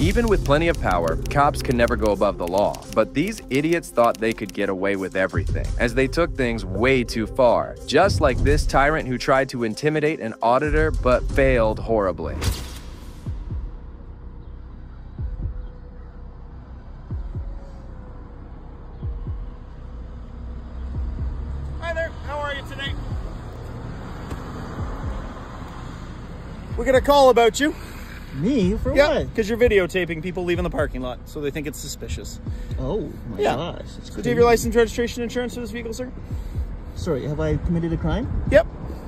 Even with plenty of power, cops can never go above the law. But these idiots thought they could get away with everything, as they took things way too far. Just like this tyrant who tried to intimidate an auditor but failed horribly. Hi there, how are you today? We got a call about you. Me? For Yeah, what? because you're videotaping people leaving the parking lot, so they think it's suspicious. Oh my Yeah. gosh. So do you have your license, registration, insurance for this vehicle, sir? Sorry, have I committed a crime? Yep.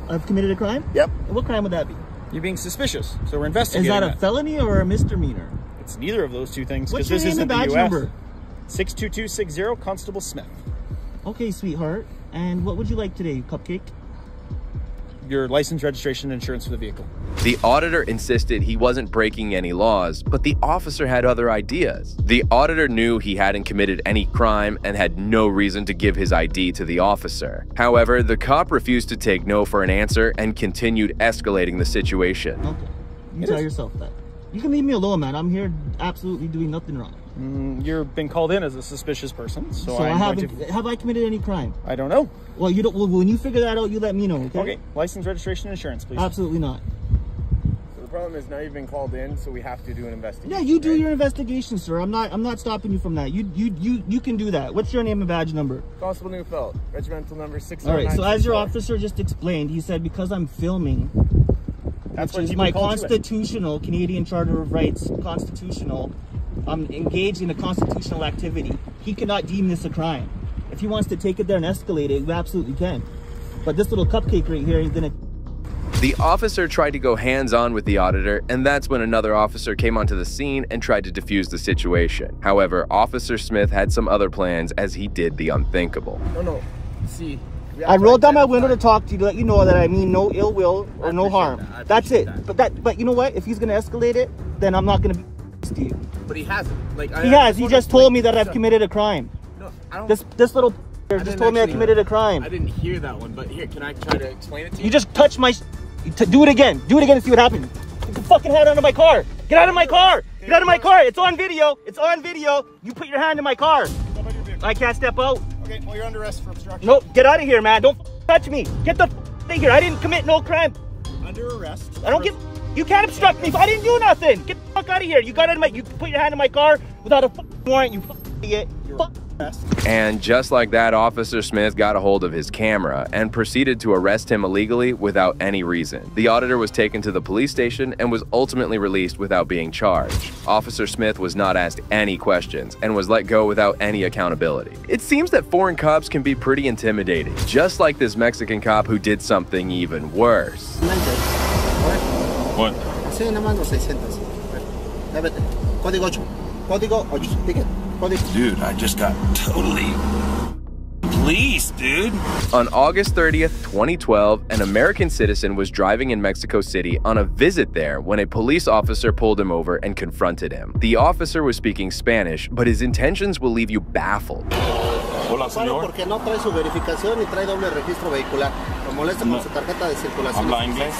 I've committed a crime? Yep. What crime would that be? You're being suspicious, so we're investigating Is that a felony or a misdemeanor? It's neither of those two things. What's 'cause your this isn't the badge US. number? 62260, Constable Smith. Okay, sweetheart. And what would you like today, cupcake? Your license, registration, insurance for the vehicle. The auditor insisted he wasn't breaking any laws, but the officer had other ideas. The auditor knew he hadn't committed any crime and had no reason to give his ID to the officer. However, the cop refused to take no for an answer and continued escalating the situation. Okay. You tell yourself that. You can leave me alone, man. I'm here absolutely doing nothing wrong. Mm, You've been called in as a suspicious person, so, So, I I'm haven't. going to... Have I committed any crime? I don't know. Well, you don't. Well, when you figure that out, you let me know. Okay. Okay, license, registration, insurance, please. Absolutely not. So the problem is now you've been called in, so we have to do an investigation. Yeah, you do right? your investigation, sir. I'm not. I'm not stopping you from that. You, you, you, you can do that. What's your name and badge number? Constable Neufeld, regimental number six. All right. So as your officer just explained, he said because I'm filming, That's which what is he my called you constitutional Canadian Charter of Rights, constitutional. I'm engaged in a constitutional activity. He cannot deem this a crime. If he wants to take it there and escalate it, we absolutely can. But this little cupcake right here is gonna. The officer tried to go hands on with the auditor, and that's when another officer came onto the scene and tried to defuse the situation. However, Officer Smith had some other plans as he did the unthinkable. No, no. See. I rolled down my window to talk to you to let you know that I mean no ill will or no harm. that. That's it. that. But that. But you know what? If he's gonna escalate it, then I'm not gonna be to you. But he hasn't. Like I, He I has. He wanna just told explain- me that I've committed a crime. No, I don't. This this little just didn't told me I committed a crime. I didn't hear that one, but here, can I try to explain it to you? You just touched my. T- do it again. Do it again and see what happens. Get the fucking hand out of my car. Get out of my car. Get out of my car. It's on video. It's on video. You put your hand in my car. Step out of your vehicle. I can't step out. Okay, well, you're under arrest for obstruction. Nope. Get out of here, man. Don't touch me. Get the out of here. I didn't commit no crime. Under arrest. I don't give. You can't obstruct me. I didn't do nothing. Get the fuck out of here. You got out of my. You put your hand in my car without a fucking warrant. You fucking idiot. Fuck. And just like that, Officer Smith got a hold of his camera and proceeded to arrest him illegally without any reason. The auditor was taken to the police station and was ultimately released without being charged. Officer Smith was not asked any questions and was let go without any accountability. It seems that foreign cops can be pretty intimidating, just like this Mexican cop who did something even worse. What? Sí, nada más los 600. Ya vete. Código 8. Código 8. Ticket. Código. Dude, I just got totally. Please, dude. On August 30th, 2012, an American citizen was driving in Mexico City on a visit there when a police officer pulled him over and confronted him. The officer was speaking Spanish, but his intentions will leave you baffled. Hola, Paro señor. porque no trae su verificación y trae doble registro vehicular. Lo molesta No. con su tarjeta de circulación. Habla inglés?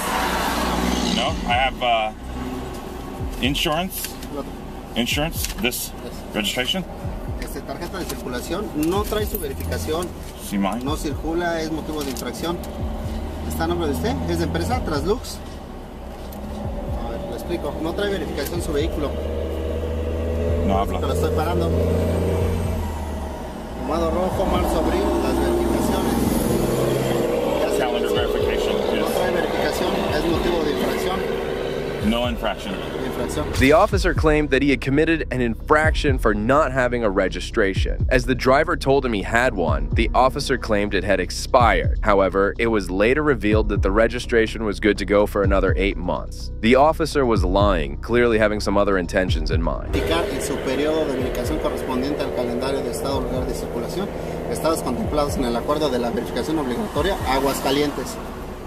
No, I have uh, insurance. Insurance. This registration. Este, tarjeta de circulación no trae su verificación, See mine? no circula, es motivo de infracción. ¿Está a nombre de usted? ¿Es de empresa? Traslux. A ver, le explico. No trae verificación su vehículo. No Te habla. lo estoy parando. Tomado rojo, marzo, abril, las verificaciones. Calendar verification No trae verificación, es motivo de no infraction. The officer claimed that he had committed an infraction for not having a registration. As the driver told him he had one, the officer claimed it had expired. However, it was later revealed that the registration was good to go for another eight months. The officer was lying, clearly having some other intentions in mind. indicar en su periodo de verificación correspondiente al calendario de estado lugar de circulación, estados contemplados en el acuerdo de la verificación obligatoria Aguascalientes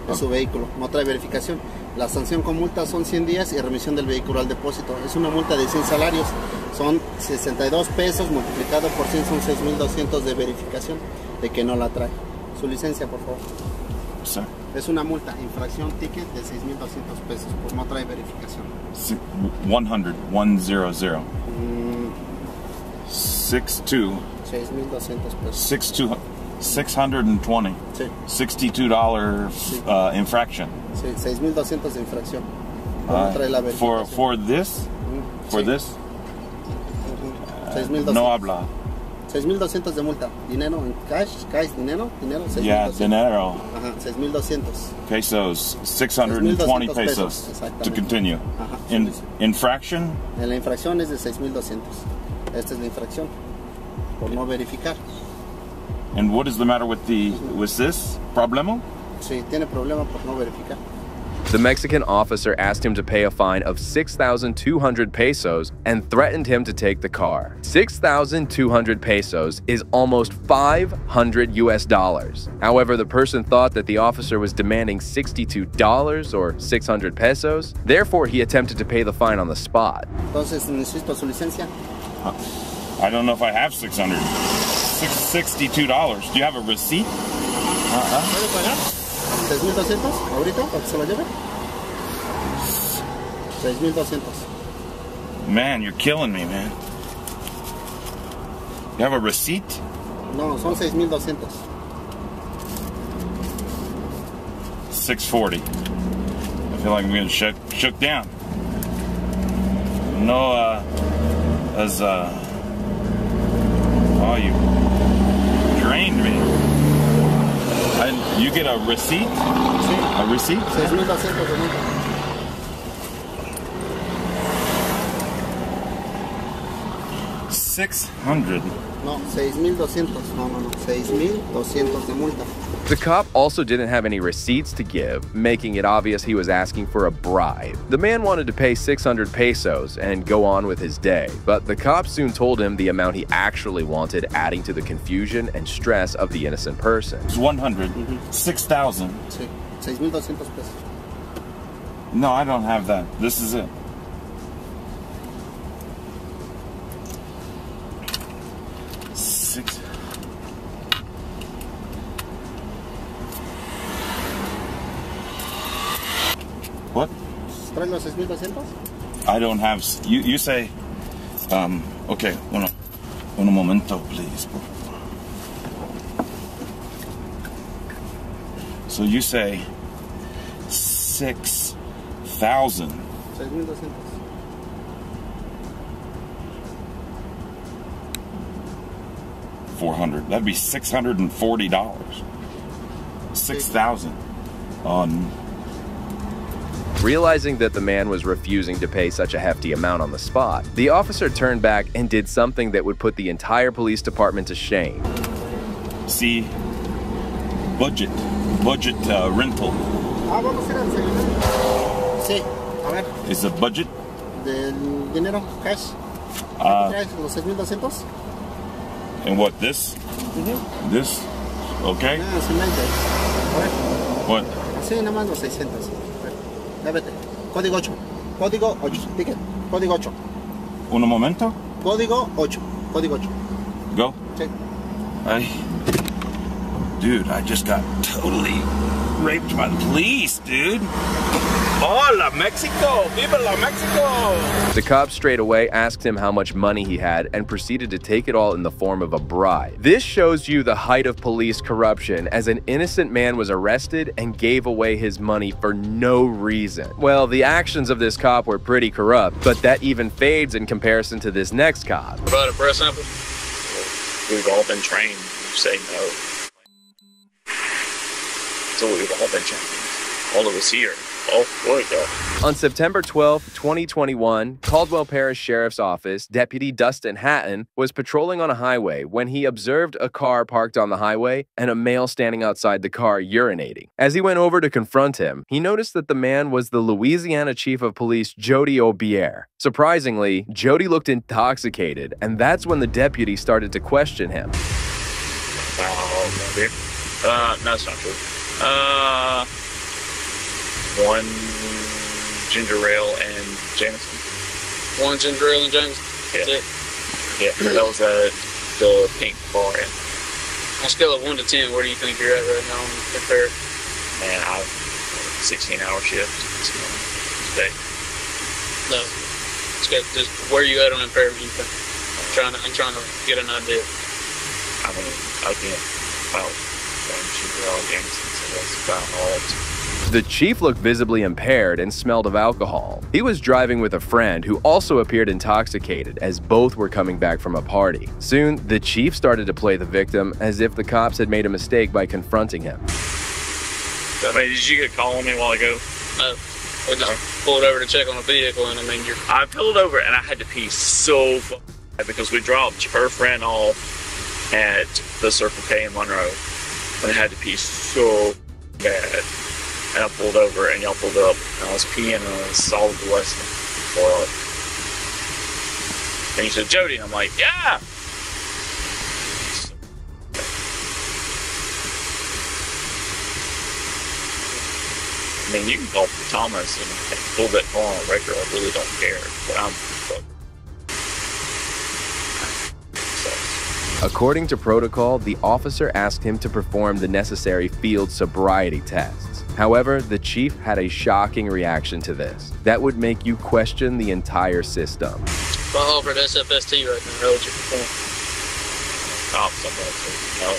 de su vehículo. No trae verificación. La sanción con multa son 100 días y remisión del vehículo al depósito. Es una multa de 100 salarios. Son 62 pesos multiplicado por 100 son 6.200 de verificación de que no la trae. Su licencia, por favor. Sir. Es una multa, infracción ticket de 6.200 pesos por no traer verificación. Si- 100, 100. Mm, 62, 6.200 pesos. 62, 620. Sí, $62 uh, infraction. sí, 6.200 de infracción. Uh, la for, for this? Mm, For sí, this? 6.200. No habla. 6.200 de multa. Dinero en cash, cash, dinero, dinero, 6.200. Yeah, dinero. Ajá, 6.200. Pesos, 620 6,200 pesos. pesos, To continue. Ajá, In, sí, sí. infraction? En la infracción es de 6.200. Esta es la infracción. Por no verificar. And what is the matter with the with this problemo? Sí, tiene problema por no verificar. The Mexican officer asked him to pay a fine of 6,200 pesos and threatened him to take the car. 6,200 pesos is almost 500 US dollars. However, the person thought that the officer was demanding $62 or 600 pesos. Therefore, he attempted to pay the fine on the spot. Entonces necesito su licencia. I don't know if I have 600. Six, $62. Do you have a receipt? ¿Puede pagar? 6.200 ahorita para que se lo lleve. 6.200. Man, you're killing me, man. You have a receipt? No, son 6.200. 640. I feel like I'm getting shook, shook down. No, uh, as, uh, oh, you drained me. You get a receipt? A receipt? 6.200 de multa. Six hundred. No, 6.200. No, no, no. 6.200 de multa. The cop also didn't have any receipts to give, making it obvious he was asking for a bribe. The man wanted to pay 600 pesos and go on with his day, but the cop soon told him the amount he actually wanted, adding to the confusion and stress of the innocent person. It's one hundred. Six thousand. 6.200 pesos. No, I don't have that. This is it. Six. What? ¿Traes los 6.200? I don't have. You you say. Um. Okay. Uno. Uno momento, please. So you say six thousand. Four hundred. That'd be six hundred and forty dollars. Six thousand. On. Realizing that the man was refusing to pay such a hefty amount on the spot, the officer turned back and did something that would put the entire police department to shame. See. Budget. Budget uh, rental Ah, vamos a ir al celular. Sí, a ver, is a budget. del dinero, cash. Uh, ¿Traes los 6.200? and what this? Mhm. This. Okay. Ah, sin mente. What? así nada más los 600. A ver, ya vete. Código 8. Código 8. Ticket. Código 8. Un momento. Código 8. Código 8. Go. Sí. I, dude, I just got totally raped by the police, dude. Hola, Mexico! Viva la Mexico! The cop straight away asked him how much money he had and proceeded to take it all in the form of a bribe. This shows you the height of police corruption as an innocent man was arrested and gave away his money for no reason. Well, the actions of this cop were pretty corrupt, but that even fades in comparison to this next cop. About a breath sample? We've all been trained to say no. So we've all been trained. All of us here. Oh, go. On September 12, 2021, Caldwell Parish Sheriff's Office Deputy Dustin Hatton was patrolling on a highway when he observed a car parked on the highway and a male standing outside the car urinating. As he went over to confront him, he noticed that the man was the Louisiana Chief of Police Jody Obier. Surprisingly, Jody looked intoxicated, and that's when the deputy started to question him. Uh, no, that's not true. Uh, one ginger ale and Jameson. One ginger ale and James. That's Yeah. it. Yeah, that was at the pink bar. On a scale of one to ten, where do you think you're at right now? Compare. and I 16 hour shift today. No. It's got just where you at on impairment. You think? I'm trying to, I'm trying to get an idea. I mean, again, well, she's all Jameson, so that's about all. The chief looked visibly impaired and smelled of alcohol. He was driving with a friend who also appeared intoxicated as both were coming back from a party. Soon, the chief started to play the victim as if the cops had made a mistake by confronting him. I mean, did you get a call on me a while ago? No. We just pulled over to check on a vehicle, and I mean, you're I pulled over and I had to pee so bad because we dropped her friend off at the Circle K in Monroe and I had to pee so bad. And I pulled over and y'all pulled up and I was peeing and I saw the Western toilet. And you said, Jody, and I'm like, yeah. I mean, you can call Thomas and pull that car on a regular. I really don't care. But I'm. According to protocol, the officer asked him to perform the necessary field sobriety tests. However, the chief had a shocking reaction to this that would make you question the entire system. if I offered SFST right now, how would you perform? Stop someone says no.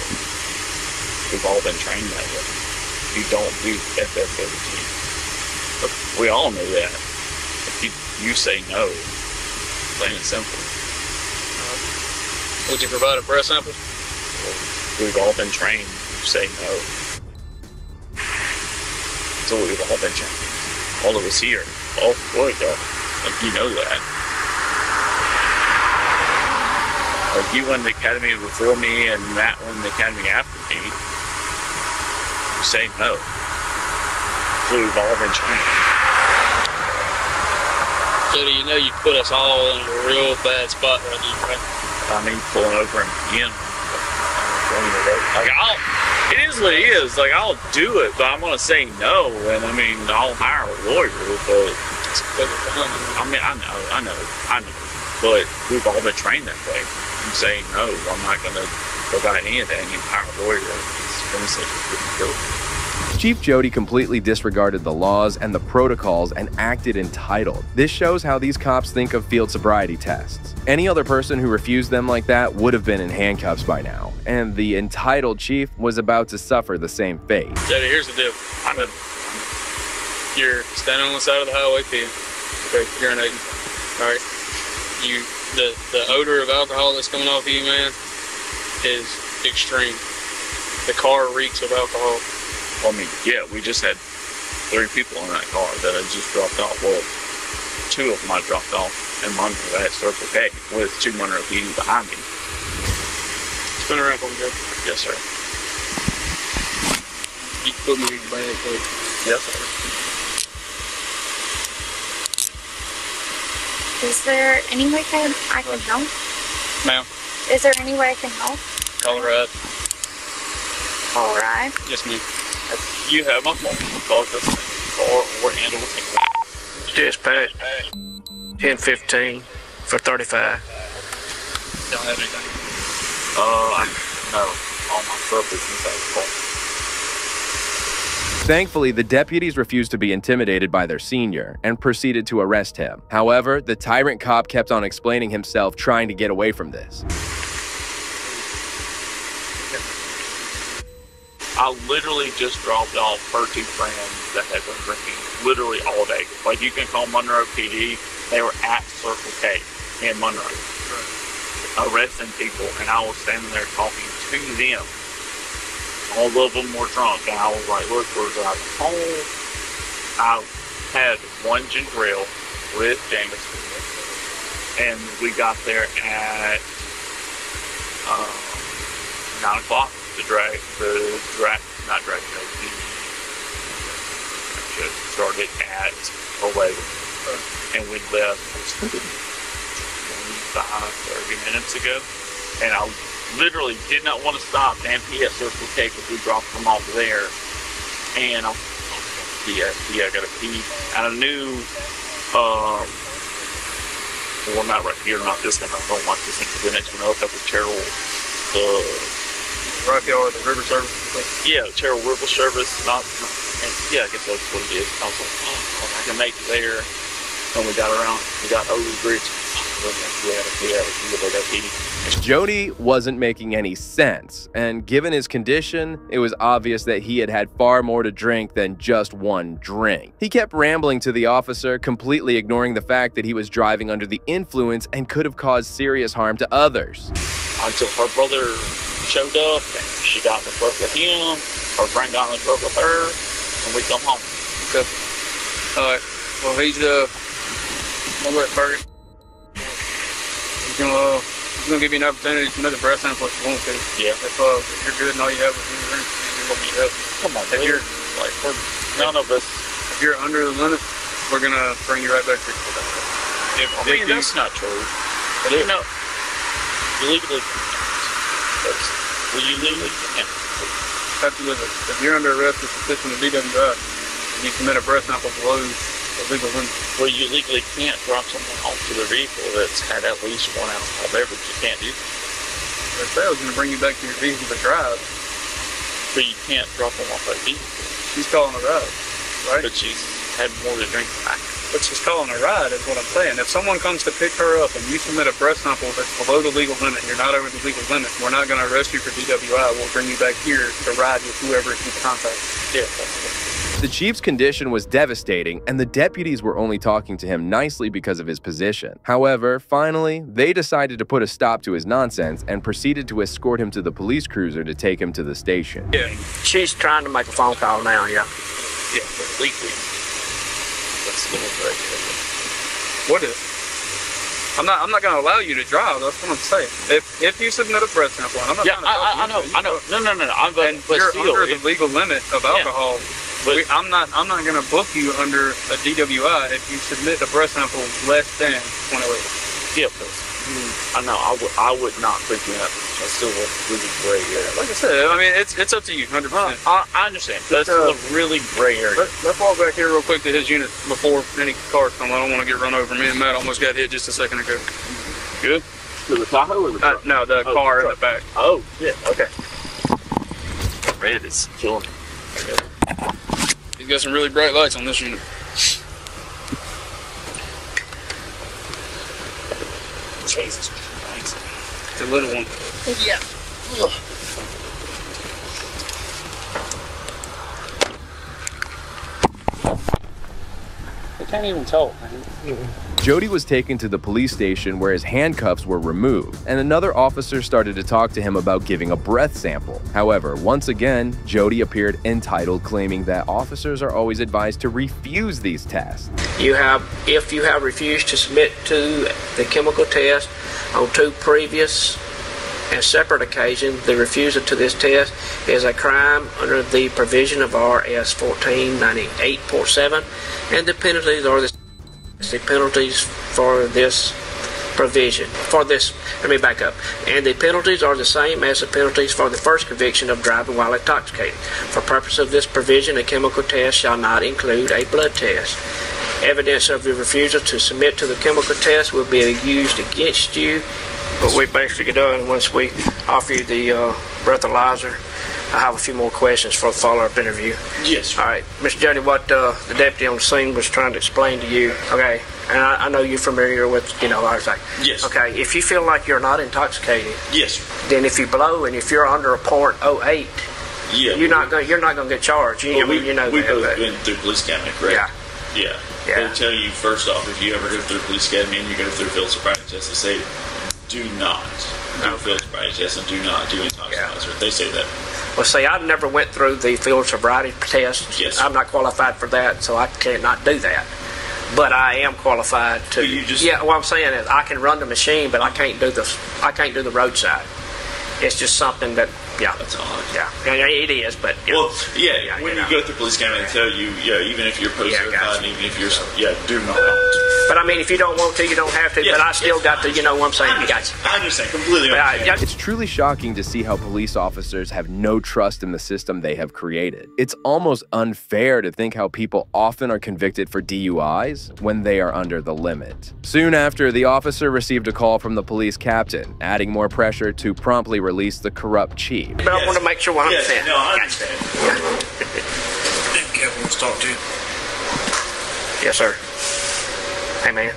We've all been trained that way. You don't do FF17. We all know that. If you, you say no, plain and simple. Would you provide a breath sample? We've all been trained. You say no. So we've all been trained. All of us here. Oh, boy, God. Like, you know that. Like, you won the academy before me, and Matt won the academy after me. Say no. So we've all been trained. Jody, you know you put us all in a real bad spot right now, right? I mean, pulling over and peeing. Like, I'll, it is what it is. Like, I'll do it, but I'm to say no. And I mean, I'll hire a lawyer, but I mean, I know, I know, I know. But we've all been trained that way. I'm saying no, I'm not to provide any of that and hire a lawyer. It's to say Chief Jody completely disregarded the laws and the protocols and acted entitled. This shows how these cops think of field sobriety tests. Any other person who refused them like that would have been in handcuffs by now, and the entitled chief was about to suffer the same fate. Jody, here's the deal. I'm a, you're standing on the side of the highway peeing. Okay, urinating. All right. You, the the odor of alcohol that's coming off of you, man, is extreme. The car reeks of alcohol. I mean, yeah, we just had three people in that car that I just dropped off. Well, two of them I dropped off and in Monroe at Circle K with two Monroe PD behind me. Spin around for me, Joe. Yes, sir. You put me in your bag, please. Yes, sir. Is there any way can I can help? Ma'am, Is there any way I can help? call her out. All right. Yes, ma'am. You have my phone. Call this or or and we'll take it. Dispatch 1015 for 35. Don't have anything. Uh, I, no. All my stuff is inside the car. Thankfully, the deputies refused to be intimidated by their senior and proceeded to arrest him. However, the tyrant cop kept on explaining himself, trying to get away from this. I literally just dropped off her two friends that had been drinking literally all day. Like you can call Monroe PD. They were at Circle K in Monroe, arresting people, and I was standing there talking to them. All of them were drunk, and I was like, "Look, we're driving home." I had one ginger ale with Jameson, and we got there at um, nine o'clock to drag the drag not drag the should started at eleven and we left 25 30 minutes ago. And I literally did not want to stop. And he at Circle K because we dropped them off there. And I'm yeah yeah I gotta pee. And I knew um well not right here not this one. I don't want this one the next one up that was terrible. uh Rocky or the river service. yeah, Terrell River Service, not And yeah, I guess that's what it is. I was like, oh, I can make it there. And we got around, we got over the bridge. Jody wasn't making any sense, and given his condition, it was obvious that he had had far more to drink than just one drink. He kept rambling to the officer, completely ignoring the fact that he was driving under the influence and could have caused serious harm to others. Until her brother showed up, and she got in the truck with him, her friend got in the truck with her, and we come home. Okay. All right. Well, he's uh, I'm gonna let Fergus. He's gonna uh, he's gonna give you an opportunity to submit a breath sample if you want to. Yeah. If uh, if you're good and all you have is your drink, you want me to help. Come on, If you're Like, we're, none of us. if you're under the limit, we're gonna bring you right back here. If, I if mean, that's not true. But you know, you legally can't. Well, you legally can't. Absolutely. If you're under arrest for suspicion of DWI, and you submit a breath sample below the legal limit, Well, you legally can't drop someone off to their vehicle that's had at least one alcohol beverage. You can't do that. they say was going to bring you back to your vehicle to drive. But you can't drop them off at a vehicle. She's calling a ride, right? But she's had more to drink than I have. But she's calling a ride, is what I'm saying. If someone comes to pick her up and you submit a breath sample that's below the legal limit, you're not over the legal limit, we're not going to arrest you for DWI. We'll bring you back here to ride with whoever you contact. Yeah, The chief's condition was devastating, and the deputies were only talking to him nicely because of his position. However, finally, they decided to put a stop to his nonsense and proceeded to escort him to the police cruiser to take him to the station. Yeah. She's trying to make a phone call now, yeah. Yeah, legally, that's the little break. What is? I'm not. I'm not going to allow you to drive. That's what I'm saying. If if you submit a breath sample, I'm not. Yeah, I, I, I know, I know. No, no, no, no. I'm, but, And but you're still, under if- the legal limit of Yeah. alcohol. But- we, I'm not. I'm not going to book you under a DWI if you submit a breath sample less than 20 liters. Yeah, but I know. I would, I would not pick you up. That's still a really gray area. Like I said, I mean, it's it's up to you, 100. Uh, percent I, I understand. That's uh, a really gray area. Let, let's walk back here real quick to his unit before any cars come. I don't want to get run over. Me and Matt almost got hit just a second ago. Good. To the Tahoe or the Uh, no, the Oh, car in the back. Oh, yeah, okay. Red is killing me. He's got some really bright lights on this unit. Jesus Christ. It's a little one. Yeah. I can't even tell, man. Jody was taken to the police station where his handcuffs were removed, and another officer started to talk to him about giving a breath sample. However, once again, Jody appeared entitled, claiming that officers are always advised to refuse these tests. You have, if you have refused to submit to the chemical test on two previous and separate occasions, the refusal to this test is a crime under the provision of RS 1498.7, and the penalties are the penalties for this provision. For this, let me back up. And the penalties are the same as the penalties for the first conviction of driving while intoxicated. For purpose of this provision, a chemical test shall not include a blood test. Evidence of your refusal to submit to the chemical test will be used against you. What we basically get done once we offer you the uh, breathalyzer, I have a few more questions for a follow-up interview. Yes. All right, Mr. Jody, what uh, the deputy on the scene was trying to explain to you, okay, and I, I know you're familiar with, you know, I was like, Yes. okay, if you feel like you're not intoxicated, Yes. then if you blow and if you're under a point oh eight, Yeah. you're not gonna you're not going to get charged. You, Well, we, you know we that. both been through police academy, correct? Yeah. Yeah. Yeah. They tell you first off, if you ever go through police academy and you go through field sobriety test, they say, do not mm-hmm. do field sobriety test and do not do intoxicants. They say that. Well, see, I've never went through the field sobriety test. Yes. I'm not qualified for that, so I can't not do that. But I am qualified to. You just- yeah, what I'm saying is I can run the machine, but I can't do the I can't do the roadside. It's just something that yeah. That's all. I Yeah, yeah, it is, but yeah. Well, yeah, Yeah, when you you, know. go through police academy, they tell you, yeah, even if you're post Yeah, gotcha. even if you're, yeah, do not. But I mean, if you don't want to, you don't have to. Yes, but I still yes, got to. You know what I'm saying? You got. I understand completely. But I- Understand. It's truly shocking to see how police officers have no trust in the system they have created. It's almost unfair to think how people often are convicted for DUIs when they are under the limit. Soon after, the officer received a call from the police captain, adding more pressure to promptly release the corrupt chief. But I want to make sure 100. Yes, percent no, I understand. Let's talk to you. Yes, sir. Hey, man.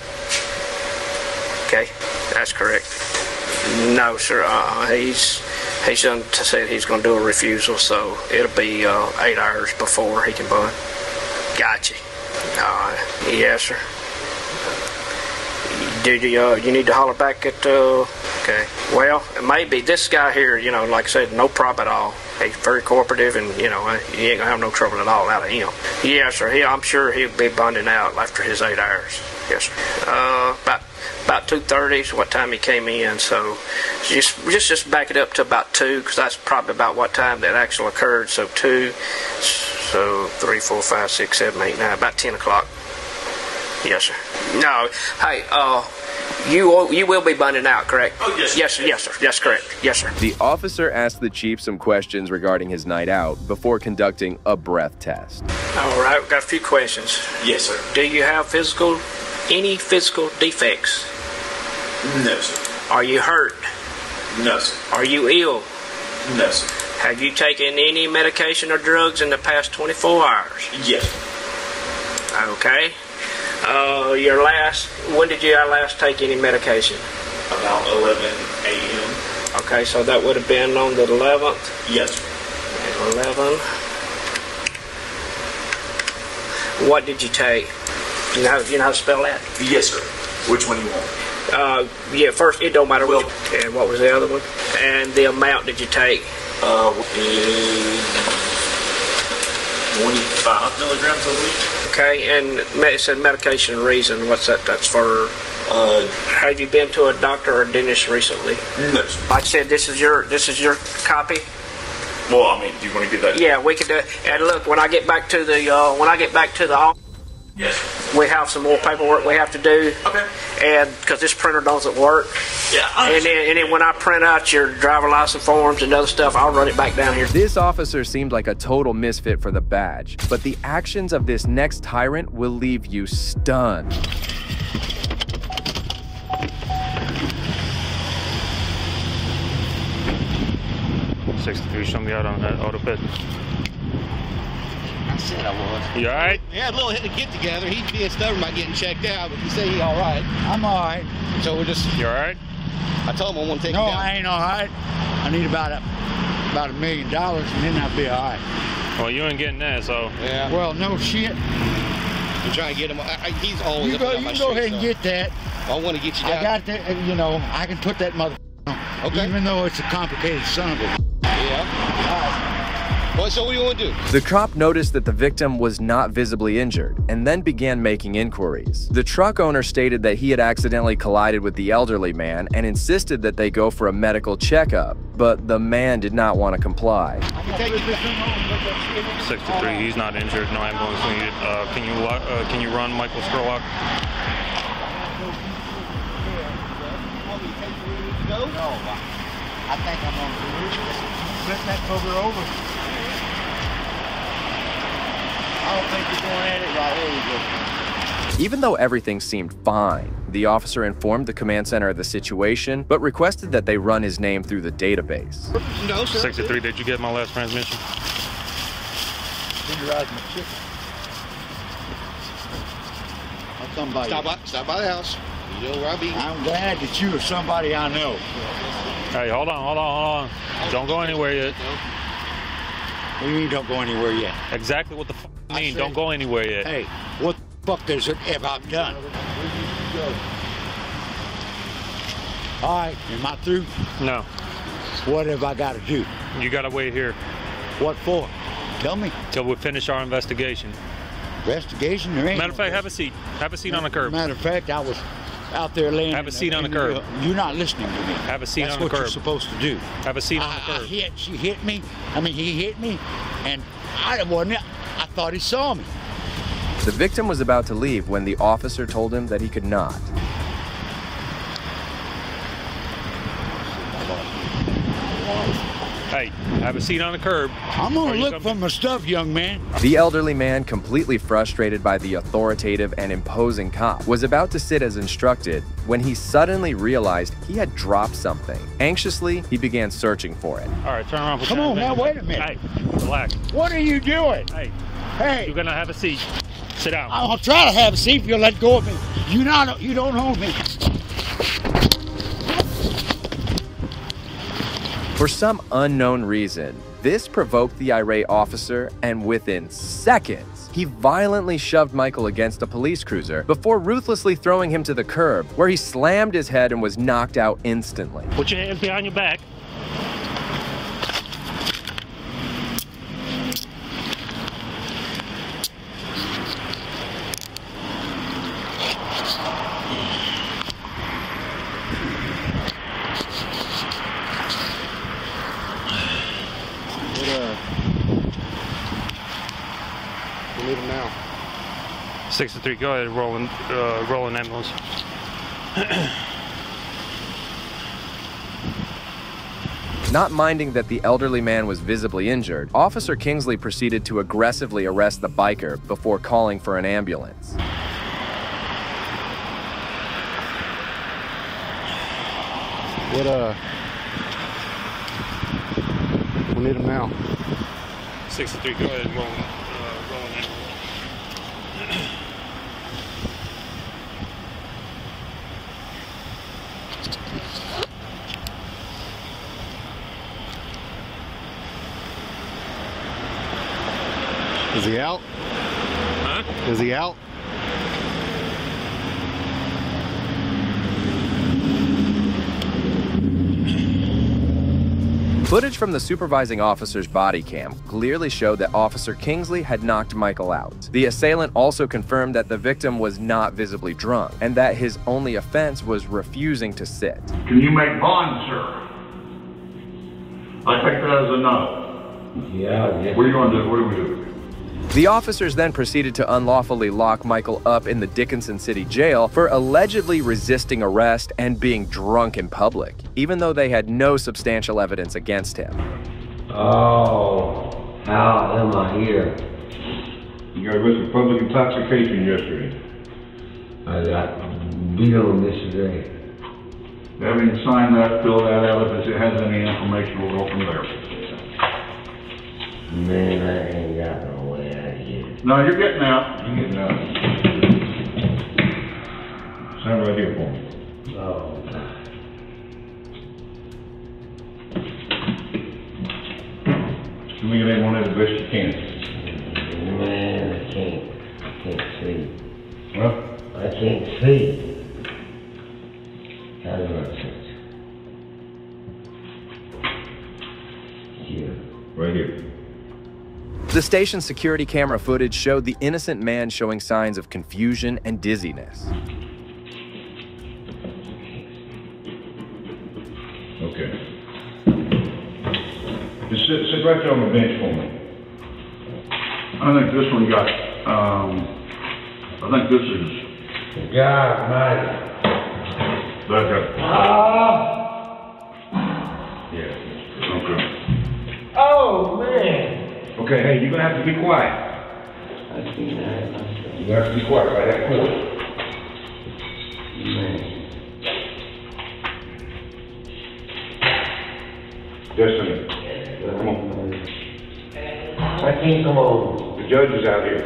Okay, that's correct. No, sir. Uh, he's he's done to said he's going to do a refusal, so it'll be uh, eight hours before he can bond. Gotcha. Uh, yes, sir. Did you uh, you need to holler back at uh, okay? Well, maybe this guy here, you know, like I said, no problem at all. He's very cooperative, and you know, you ain't gonna have no trouble at all out of him. Yes, sir. He, I'm sure he'll be bonding out after his eight hours. Yes, sir. Uh, about about two thirty is what time he came in. So just just just back it up to about two, because that's probably about what time that actually occurred. So two, so three, four, five, six, seven, eight, nine, about ten o'clock. Yes, sir. No, hey, uh, you will, you will be bonding out, correct? Oh, yes, sir. Yes, sir. Yes, correct. Yes, sir. The officer asked the chief some questions regarding his night out before conducting a breath test. All right, we've got a few questions. Yes, sir. Do you have physical, any physical defects? No, sir. Are you hurt? No, sir. Are you ill? No, sir. Have you taken any medication or drugs in the past 24 hours? Yes. Okay. Uh, your last, when did you last take any medication? About 11 a.m. Okay, so that would have been on the 11th. Yes, sir. 11. What did you take? You know, you know how to spell that? Yes, sir. Which one you want? Uh, yeah, first, it don't matter what. And what was the other one? And the amount did you take? Uh, 25 milligrams a week. Okay, and it said medication reason. What's that? That's for. Uh, have you been to a doctor or dentist recently? No. Like I said, this is your this is your copy. Well, I mean, do you want to get that? Yeah, we could do. And look, when I get back to the uh, when I get back to the office, Yes. we have some more paperwork we have to do. Okay. And because this printer doesn't work. Yeah, And then, and then when I print out your driver license forms and other stuff, I'll run it back down here. This officer seemed like a total misfit for the badge, but the actions of this next tyrant will leave you stunned. Sixty-three, show me out on that auto pit. I said I was. You all right? We had a little hit to get together. He's being stubborn about getting checked out, but he said he all right. I'm all right. So we're just. You all right? I told him I want to take No, him down. I ain't all right. I need about a about a million dollars, and then I'll be all right. Well, you ain't getting that, so. Yeah. Well, no shit. I'm trying to get him. I, I, he's always You up go, and you my go street, ahead and so get that. I want to get you I got that. You know, I can put that mother. Okay. Even though it's a complicated son of a. Yeah. Well, so what do you want to do? The cop noticed that the victim was not visibly injured and then began making inquiries. The truck owner stated that he had accidentally collided with the elderly man and insisted that they go for a medical checkup, but the man did not want to comply. Sixty-three, he's not injured. No ambulance needed. Uh, can you uh, can you run Michael Spurlock? No, I think I'm on the roof. Flip that cover over. I don't think you're going at it right. There you go. Even though everything seemed fine, the officer informed the command center of the situation, but requested that they run his name through the database. No, sir. Sixty-three, did you get my last transmission? Tenderize my chicken. I'll come by Stop you. by, stop by the house. You know where I be. I'm glad that you are somebody I know. Hey, hold on, hold on, hold on. Don't go anywhere yet. What do you mean don't go anywhere yet? Exactly what the you I mean? said- Don't go anywhere yet. Hey, what the fuck does it have I done? All right, am I through? No, What have I got to do? you gotta wait here What for? Tell me. till we finish our investigation. Investigation? There ain't. Matter of no fact, have a seat. Have a seat on the curb. Matter of fact, I was out there laying. Have a seat on the curb. You're not listening to me. Have a seat That's on the curb. what you're supposed to do. Have a seat on I, the I curb. hit. She hit me. I mean, he hit me, and I wasn't. I thought he saw me. The victim was about to leave when the officer told him that he could not. Hey, have a seat on the curb. I'm gonna look come- for my stuff, young man. The elderly man, completely frustrated by the authoritative and imposing cop, was about to sit as instructed when he suddenly realized he had dropped something. Anxiously, he began searching for it. All right, turn around. put Come on, hands now, wait a minute. Hey, relax. What are you doing? Hey, Hey. You're gonna have a seat. Sit down. I'll try to have a seat if you'll let go of me. You not, you don't own me. For some unknown reason, this provoked the irate officer, and within seconds, he violently shoved Michael against a police cruiser before ruthlessly throwing him to the curb, where he slammed his head and was knocked out instantly. Put your hands behind your back. What, uh, we need him now. 63, go ahead, rolling, uh, rolling ambulance. Not minding that the elderly man was visibly injured, Officer Kingsley proceeded to aggressively arrest the biker before calling for an ambulance. What, uh, we need him now. 63, go ahead, rolling, uh, rolling ambulance. Is he out? Huh? Is he out? Footage from the supervising officer's body cam clearly showed that Officer Kingsley had knocked Michael out. The assailant also confirmed that the victim was not visibly drunk and that his only offense was refusing to sit. Can you make bond, sir? I take that as a no. Yeah, What are you going to do? What do we do? The officers then proceeded to unlawfully lock Michael up in the Dickinson City Jail for allegedly resisting arrest and being drunk in public, even though they had no substantial evidence against him. Oh, how am I here? You got arrested for public intoxication yesterday. I got beat on yesterday. Having signed sign that, fill that out. If it has any information, we'll go from there. Man, I ain't got no way out of here. No, you're getting out. You're getting out. Sign right here for me. Oh, God. Let me get in on that as best you can. Man, I can't, I can't see. Huh? I can't see. How do I sit? Here. Right here. The station's security camera footage showed the innocent man showing signs of confusion and dizziness. Okay. Just sit, sit right there on the bench for me. I think this one got, um, I think this is, God, mighty. that got, Ah! yeah, okay. Oh, man. Okay, hey, you're gonna have to be quiet. I seen that myself. You have to be quiet right that quick. Man. Destiny, come on. I can't come over. The judge is out here.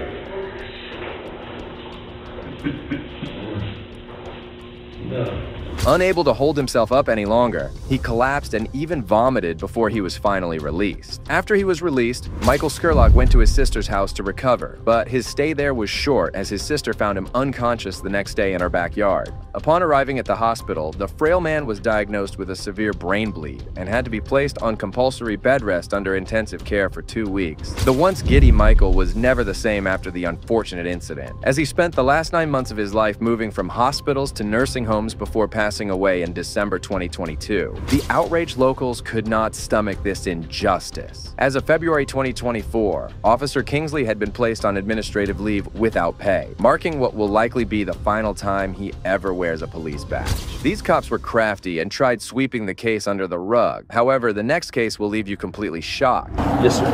No. Unable to hold himself up any longer, he collapsed and even vomited before he was finally released. After he was released, Michael Skurlock went to his sister's house to recover, but his stay there was short as his sister found him unconscious the next day in her backyard. Upon arriving at the hospital, the frail man was diagnosed with a severe brain bleed and had to be placed on compulsory bed rest under intensive care for two weeks. The once giddy Michael was never the same after the unfortunate incident, as he spent the last nine months of his life moving from hospitals to nursing homes before passing away in December 2022. The outraged locals could not stomach this injustice. As of February 2024, Officer Kingsley had been placed on administrative leave without pay, marking what will likely be the final time he ever wears a police badge. These cops were crafty and tried sweeping the case under the rug. However, the next case will leave you completely shocked. Yes, sir.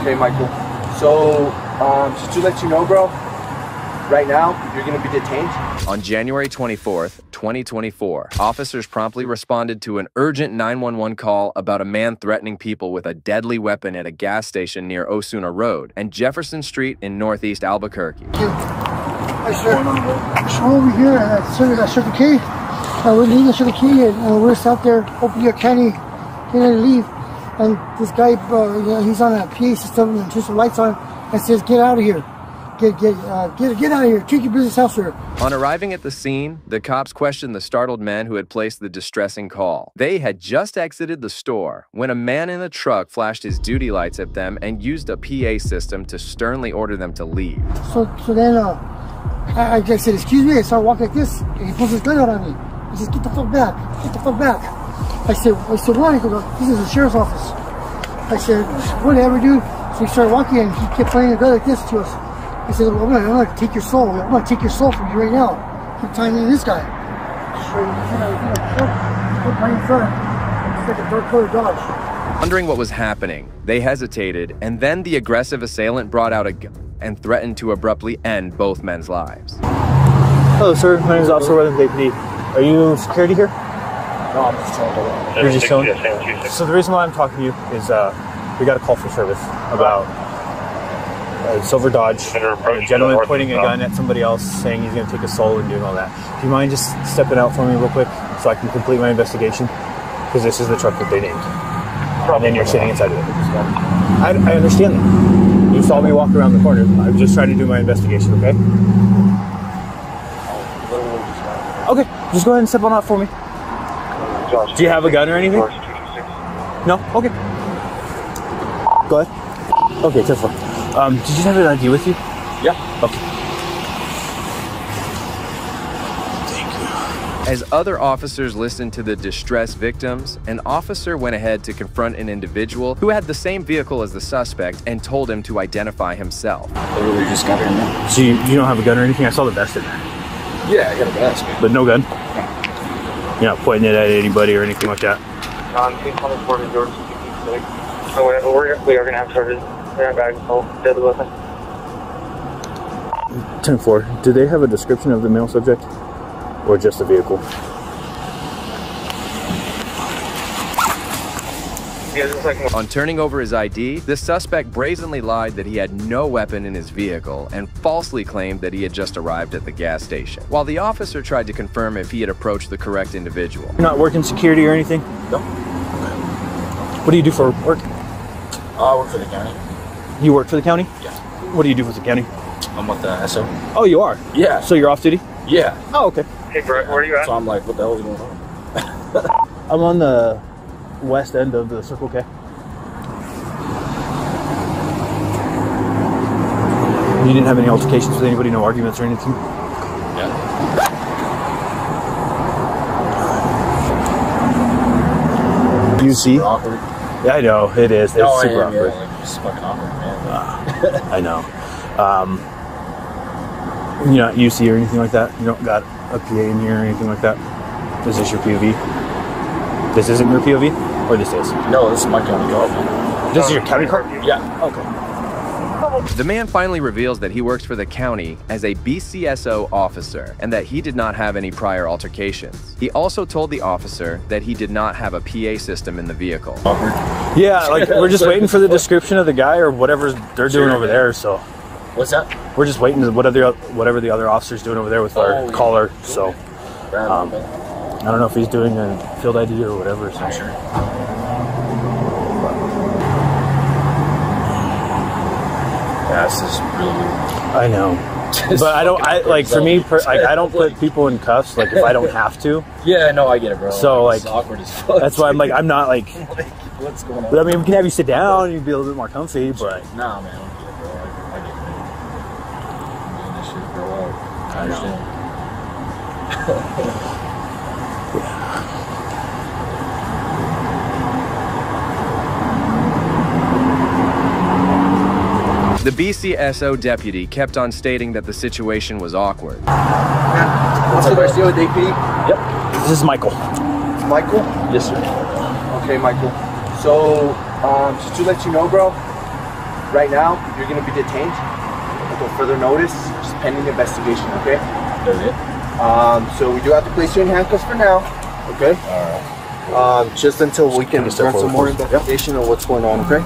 Okay, Michael. So, um, just to let you know, bro, Right now, you're going to be detained. On January 24th, 2024, officers promptly responded to an urgent 911 call about a man threatening people with a deadly weapon at a gas station near Osuna Road and Jefferson Street in northeast Albuquerque. Hi, sir. So over here, uh, sir, I showed the key. Uh, we're leaving, I showed the key, and uh, we're just out there, opening your candy, getting ready to leave. And this guy, uh, you know, he's on a PA system and turns the lights on and says, get out of here. Get, get, uh, get, get out of here. Take your business elsewhere. On arriving at the scene, the cops questioned the startled men who had placed the distressing call. They had just exited the store when a man in a truck flashed his duty lights at them and used a PA system to sternly order them to leave. So, so then, uh, I, I said, excuse me. I started walking like this, and he pulls his gun out on me. He says, get the fuck back. Get the fuck back. I said, I said, why? He goes, this is the sheriff's office. I said, whatever, dude. So he started walking, and he kept pointing a gun like this to us. I said, well, I'm gonna, I'm gonna take your soul. I'm gonna take your soul from you right now. Keep tying in this guy. Wondering what was happening, they hesitated, and then the aggressive assailant brought out a gun and threatened to abruptly end both men's lives. Hello, sir. My name is Officer Weatherby PD. Are you security here? No, I'm just chilling. You're just chilling? So the reason why I'm talking to you is uh, we got a call for service about a silver Dodge, a gentleman pointing a gun at somebody else, saying he's going to take a soul and doing all that. Do you mind just stepping out for me real quick so I can complete my investigation? Because this is the truck that they named. And then you're sitting inside of it. I, I understand that. Saw me walk around the corner. I'm just trying to do my investigation, okay? Okay, just go ahead and step on out for me. Do you have a gun or anything? No? Okay. Go ahead. Okay, 10 Um, did you have an ID with you? Yeah. Okay. As other officers listened to the distressed victims, an officer went ahead to confront an individual who had the same vehicle as the suspect and told him to identify himself. Literally just got in there. So you, you don't have a gun or anything? I saw the vest in there. Yeah, I got a vest. But no gun? You're not pointing it at anybody or anything like that? Um, please call the port of George So we're, we're, we are going to have charges. We're not going to hold deadly weapon. 10 4. Do they have a description of the male subject? Or just the vehicle? Yeah, just like On turning over his ID, the suspect brazenly lied that he had no weapon in his vehicle and falsely claimed that he had just arrived at the gas station. While the officer tried to confirm if he had approached the correct individual. You're not working security or anything? No. What do you do for work? Uh, I work for the county. You work for the county? Yeah. What do you do for the county? I'm with the SO. Oh, you are? Yeah. So you're off duty? Yeah. Oh, okay. Hey, bro, where are you at? So I'm like, what the hell is going on? I'm on the west end of the Circle K. You didn't have any altercations with anybody, no arguments or anything? Yeah. You see? Awkward. Yeah, I know it is. It's No, super am, yeah, awkward. like, it's fucking awkward, man. I know. Um, you're not UC or anything like that. You don't got a PA in here or anything like that. Is this your POV? This isn't your POV, or this is? No, this is my county car. This is your uh, county car. Yeah. Okay. The man finally reveals that he works for the county as a BCSO officer and that he did not have any prior altercations. He also told the officer that he did not have a PA system in the vehicle. Yeah, like we're just waiting for the description of the guy or whatever they're doing over there. So What's that? we're just waiting to whatever whatever the other officer's doing over there with our Oh, yeah. caller. So um, I don't know if he's doing a field ID or whatever. So. Yeah, this is really. I know. but I don't. I like for me. Per, like I don't put people in cuffs. Like if I don't have to. Yeah, no, I get it, bro. So like awkward as fuck. that's why I'm like I'm not like. What's going on? But I mean, we can have you sit down. You'd be a little bit more comfy. But Nah, man, I don't get it, bro. I, I get it. Doing this shit for a while. I understand. The BCSO deputy kept on stating that the situation was awkward. What's up, RCO DP? Yep. This is Michael. Michael? Yes, sir. Okay, Michael. So, um, just to let you know, bro, right now you're gonna be detained until further notice. Just pending investigation, okay? Does it? Um, so we do have to place you in handcuffs for now, okay? Alright. Um, just until we can Take run some more please. investigation of what's going on, okay?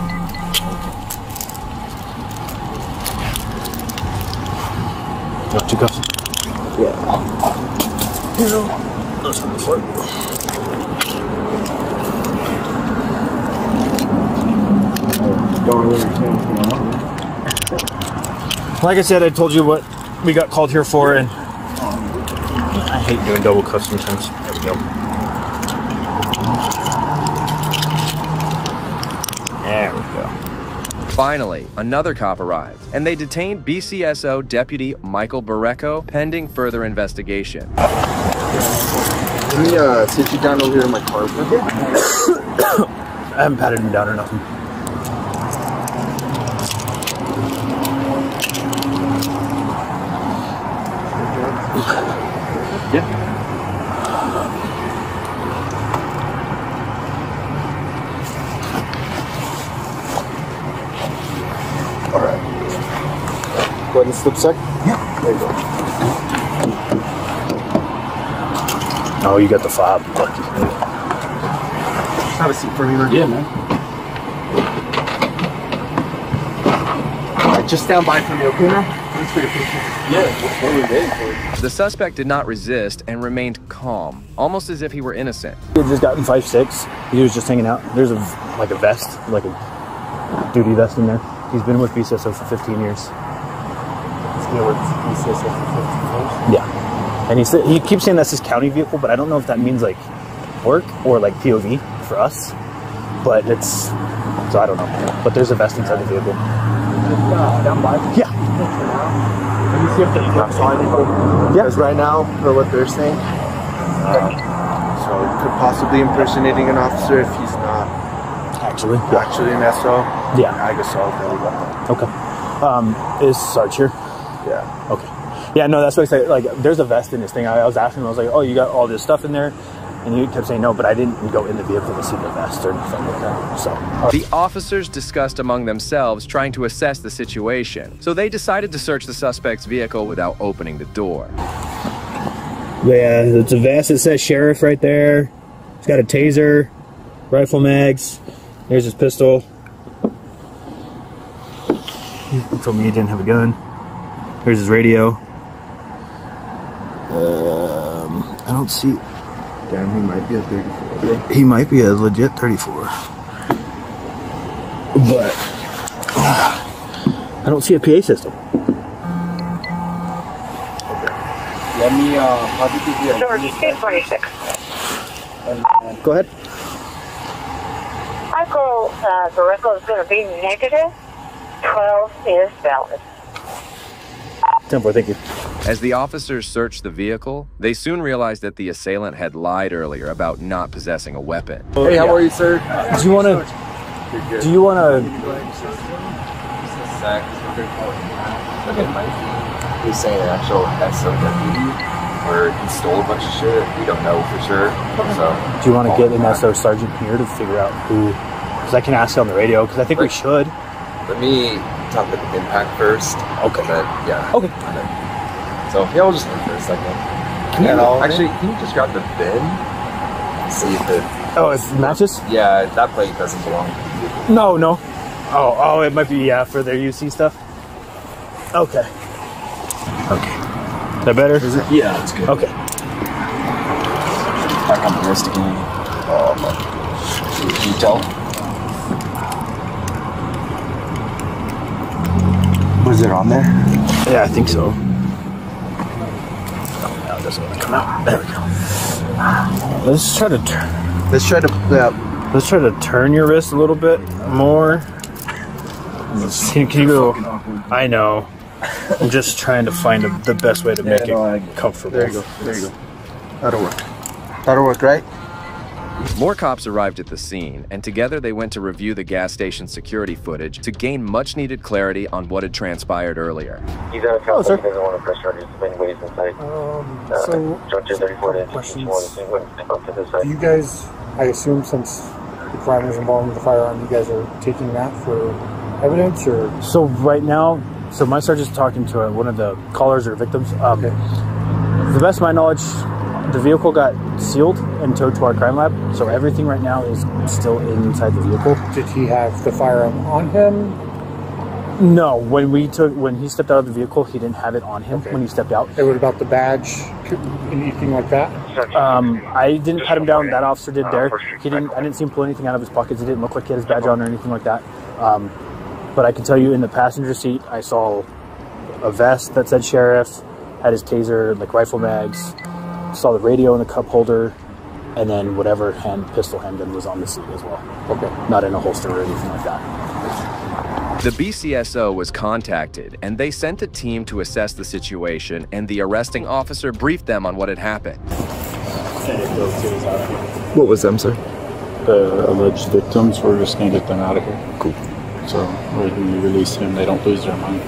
No, two cuffs. Don't really understand what's going on. Like I said, I told you what we got called here for, and I hate doing double cuffs sometimes. There we go. There we go. Finally, another cop arrived, and they detained BCSO Deputy Michael Barreco pending further investigation. Let me uh, sit you down over here in my car, okay? I haven't patted him down or nothing. Slip sec. Yeah. There you go. Oh, you got the fob. Have a seat for me, man. Yeah, man. Alright, just stand by for me, okay, man? Thanks for your patience. Yeah, what are we waiting for? The suspect did not resist and remained calm, almost as if he were innocent. He had just gotten five six. He was just hanging out. There's a like a vest, like a duty vest in there. He's been with BCSO for 15 years. He's been with BCSO for 15 years. Yeah, and he said he keeps saying that's his county vehicle, but I don't know if that means like work or like POV for us. But it's so I don't know. But there's a vest inside the vehicle. Yeah. Let me see if the cops saw. Yeah. Because right now, for what they're saying, uh, so could possibly impersonating an officer if he's not Actually, actually an SO. Yeah. I guess so. There we go. Okay. Um, is Sarge here? Yeah. No, that's what I said. Like, there's a vest in this thing. I, I was asking him, I was like, oh, you got all this stuff in there? And he kept saying no, but I didn't go in the vehicle to see the vest or anything like that. So, The officers discussed among themselves trying to assess the situation, so they decided to search the suspect's vehicle without opening the door. yeah, it's a vest. It says sheriff right there. It's got a taser, rifle mags. There's his pistol. He told me he didn't have a gun. Here's his radio. Um, I don't see. Damn, he might be a 34. He might be a legit 34. But I don't see a PA system. Let me uh, positively. George, 246. Go ahead. Michael uh, Barreco is going to be negative. 12 is valid. 10 4, thank you. As the officers searched the vehicle, they soon realized that the assailant had lied earlier about not possessing a weapon. Hey, how are you, sir? Do you want to? Do you want to? He's saying an actual SO deputy, where he stole a bunch of shit. We don't know for sure. So, Do you want to get an SO sergeant here to figure out who? Because I can ask on the radio. Because I think we should. let me talk with Impact first. Okay. And then, yeah. Okay. So yeah, we'll just leave for a second. Can you, I'll- actually, can you just grab the VIN? See if it. Oh, it matches? Yeah, that plate doesn't belong to the vehicle. No, no. Oh, oh, it might be yeah for their UC stuff. Okay. Okay. Is that better? Is it? Yeah, that's good. Okay. Back on the wrist again. Oh, can you tell? Was it on there? Yeah, I think so. Now it doesn't want to come out. There we go. Let's try to turn. Let's try to. Yeah. Let's try to turn your wrist a little bit more. Can, can you go? I know. I'm just trying to find a, the best way to Yeah, make no, it comfortable. There you go. There you go. That'll work. That'll work, right? More cops arrived at the scene, and together they went to review the gas station security footage to gain much needed clarity on what had transpired earlier. He's out of town, Oh, sir. he doesn't want to press charges. There's many ways inside. Um, Uh, so, Georgia 34 to questions. 61 is going to step up to this side. do you guys, I assume since the crime was involved with the firearm, you guys are taking that for evidence or? So right now, so my sergeant's talking to uh, one of the callers or victims. Um, The best of my knowledge, the vehicle got sealed and towed to our crime lab. So everything right now is still inside the vehicle. Did he have the firearm on him? No, when we took when he stepped out of the vehicle, he didn't have it on him when he stepped out. And what about the badge? Anything like that? Um, I didn't pat him down. That officer did there. He didn't. I didn't see him pull anything out of his pockets. It didn't look like he had his badge on or anything like that. Um, but I can tell you, in the passenger seat, I saw a vest that said sheriff, had his taser, like rifle mags, saw the radio in the cup holder, and then whatever hand pistol handgun was on the seat as well. Okay. Not in a holster or anything like that. The BCSO was contacted and they sent a team to assess the situation, and the arresting officer briefed them on what had happened. What was them, sir? The alleged victims, we're just gonna get them out of here. Cool. So when we release them, they don't lose their mind.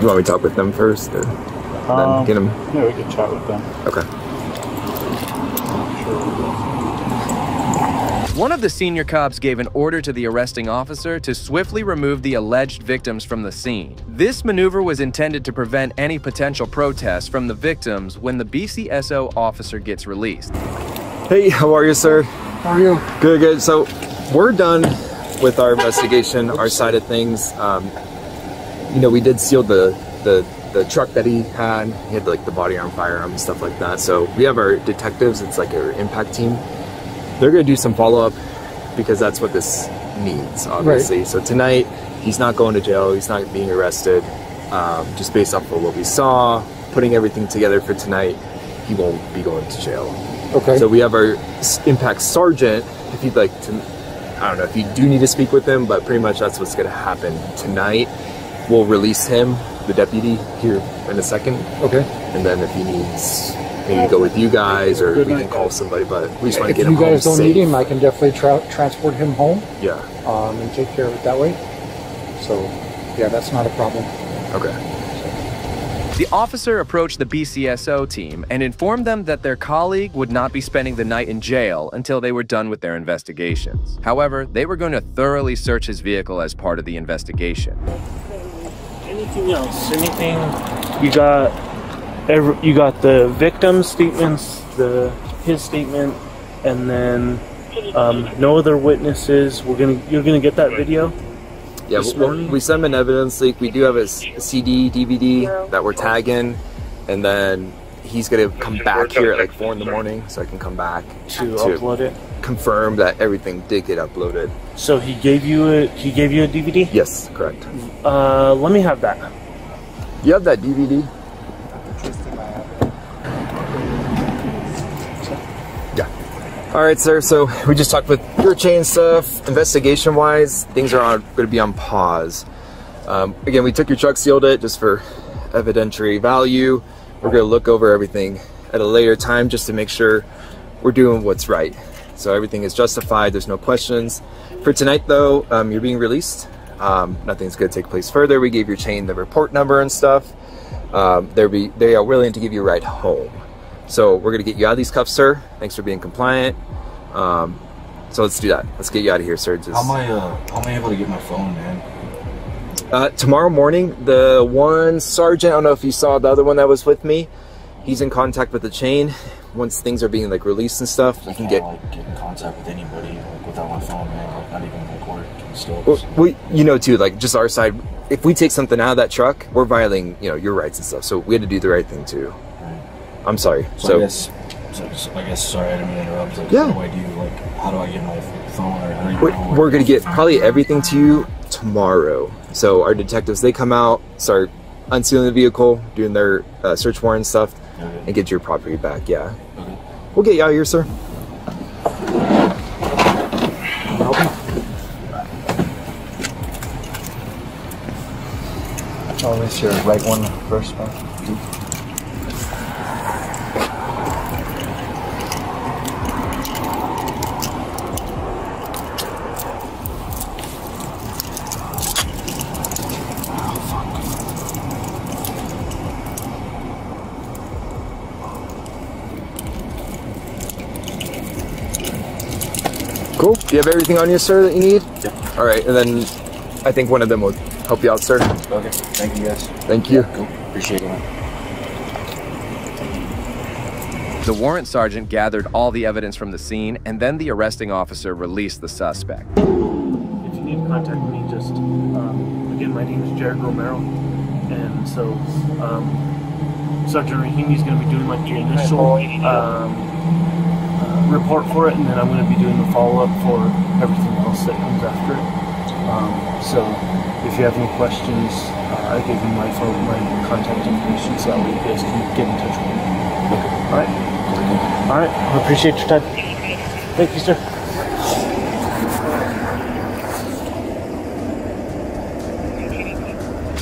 You want me to talk with them first, or Um, then get them? Yeah, we can chat with them. Okay. One of the senior cops gave an order to the arresting officer to swiftly remove the alleged victims from the scene. This maneuver was intended to prevent any potential protests from the victims when the BCSO officer gets released. Hey, how are you, sir? How are you? Good, good. So we're done with our investigation, our side of things. Um, you know, we did seal the the the truck that he had. He had like the body arm, firearm, and stuff like that. So we have our detectives. It's like our impact team. They're gonna do some follow up because that's what this needs, obviously. So tonight, he's not going to jail. He's not being arrested. Um, just based off of what we saw, putting everything together for tonight, he won't be going to jail. Okay. So we have our impact sergeant. If you'd like to, I don't know if you do need to speak with him, but pretty much that's what's going to happen tonight. We'll release him, the deputy, here in a second. Okay. And then if he needs maybe to go with you guys, or we can call somebody, but we just want to If get you him home guys don't safe. need him, I can definitely tra- transport him home Yeah. um, and take care of it that way. So, yeah, that's not a problem. Okay. The officer approached the BCSO team and informed them that their colleague would not be spending the night in jail until they were done with their investigations. However, they were going to thoroughly search his vehicle as part of the investigation. Anything else? Anything you got? Every, you got the victim statements, the his statement, and then um, no other witnesses. We're gonna you're gonna get that video. Yeah, we, we- morning? we send him an evidence leak. We do have a CD, DVD that we're tagging, and then he's gonna come back here at like four in the morning, so I can come back To upload it? Confirm that everything did get uploaded. So he gave you a he gave you a DVD. Yes, correct. Uh, let me have that. You have that DVD? Yeah. All right, sir. So we just talked with your chain stuff. Investigation wise, things are on, going to be on pause. Um, again, we took your truck, sealed it just for evidentiary value. We're going to look over everything at a later time just to make sure we're doing what's right. So everything is justified. There's no questions. For tonight, though, um, you're being released. Um, nothing's going to take place further. We gave your chain the report number and stuff. Um, be, they are willing to give you a ride home. So we're going to get you out of these cuffs, sir. Thanks for being compliant. Um, so let's do that. Let's get you out of here, sir. Just, How am I? Uh, how am I able to get my phone, man? uh, tomorrow morning, the one sergeant, I don't know if you saw the other one that was with me, he's in contact with the chain. Once things are being like released and stuff, we can get. like get in contact with anybody like without my phone, man. Like not even like work and still. Well, we, you know, too, like just our side. If we take something out of that truck, we're violating, you know, your rights and stuff. So we had to do the right thing too. I'm sorry. So, So, I guess. So, so I guess. Sorry, I didn't mean to interrupt. Like, Yeah. What do I do? Like, how do I get my phone or? How do you we're, know we're gonna get probably everything to you tomorrow. So our detectives, they come out, start unsealing the vehicle, doing their uh, search warrant stuff, and get your property back. Yeah. We'll get you out of here, sir. Oh, this your right one first, man. Cool. Do you have everything on you, sir, that you need? Yeah. All right, and then I think one of them will help you out, sir. Okay. Thank you, guys. Thank you. Cool. Appreciate it. The warrant sergeant gathered all the evidence from the scene, and then the arresting officer released the suspect. If you need to contact me, just um, again, my name is Jared Romero, and so um, Sergeant Rahimi is going to be doing like the initial um, report for it, and then I'm going to be doing the follow up for everything else that comes after it. Um, so if you have any questions, uh, I gave you my phone, my contact information, so that way you guys can get in touch with me. Okay. All right. All right. I appreciate your time. Thank you, sir.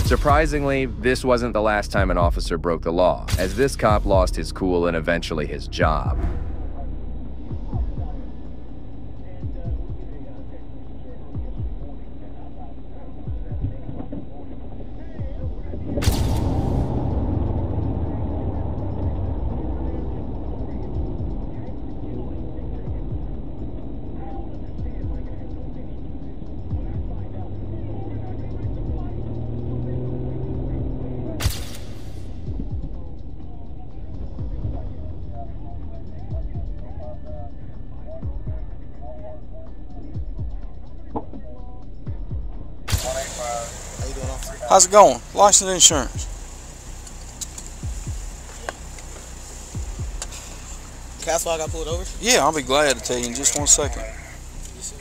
Surprisingly, this wasn't the last time an officer broke the law, as this cop lost his cool and eventually his job. How's it going? License and insurance. Castle, I got pulled over. Yeah, I'll be glad to tell you in just one second. Is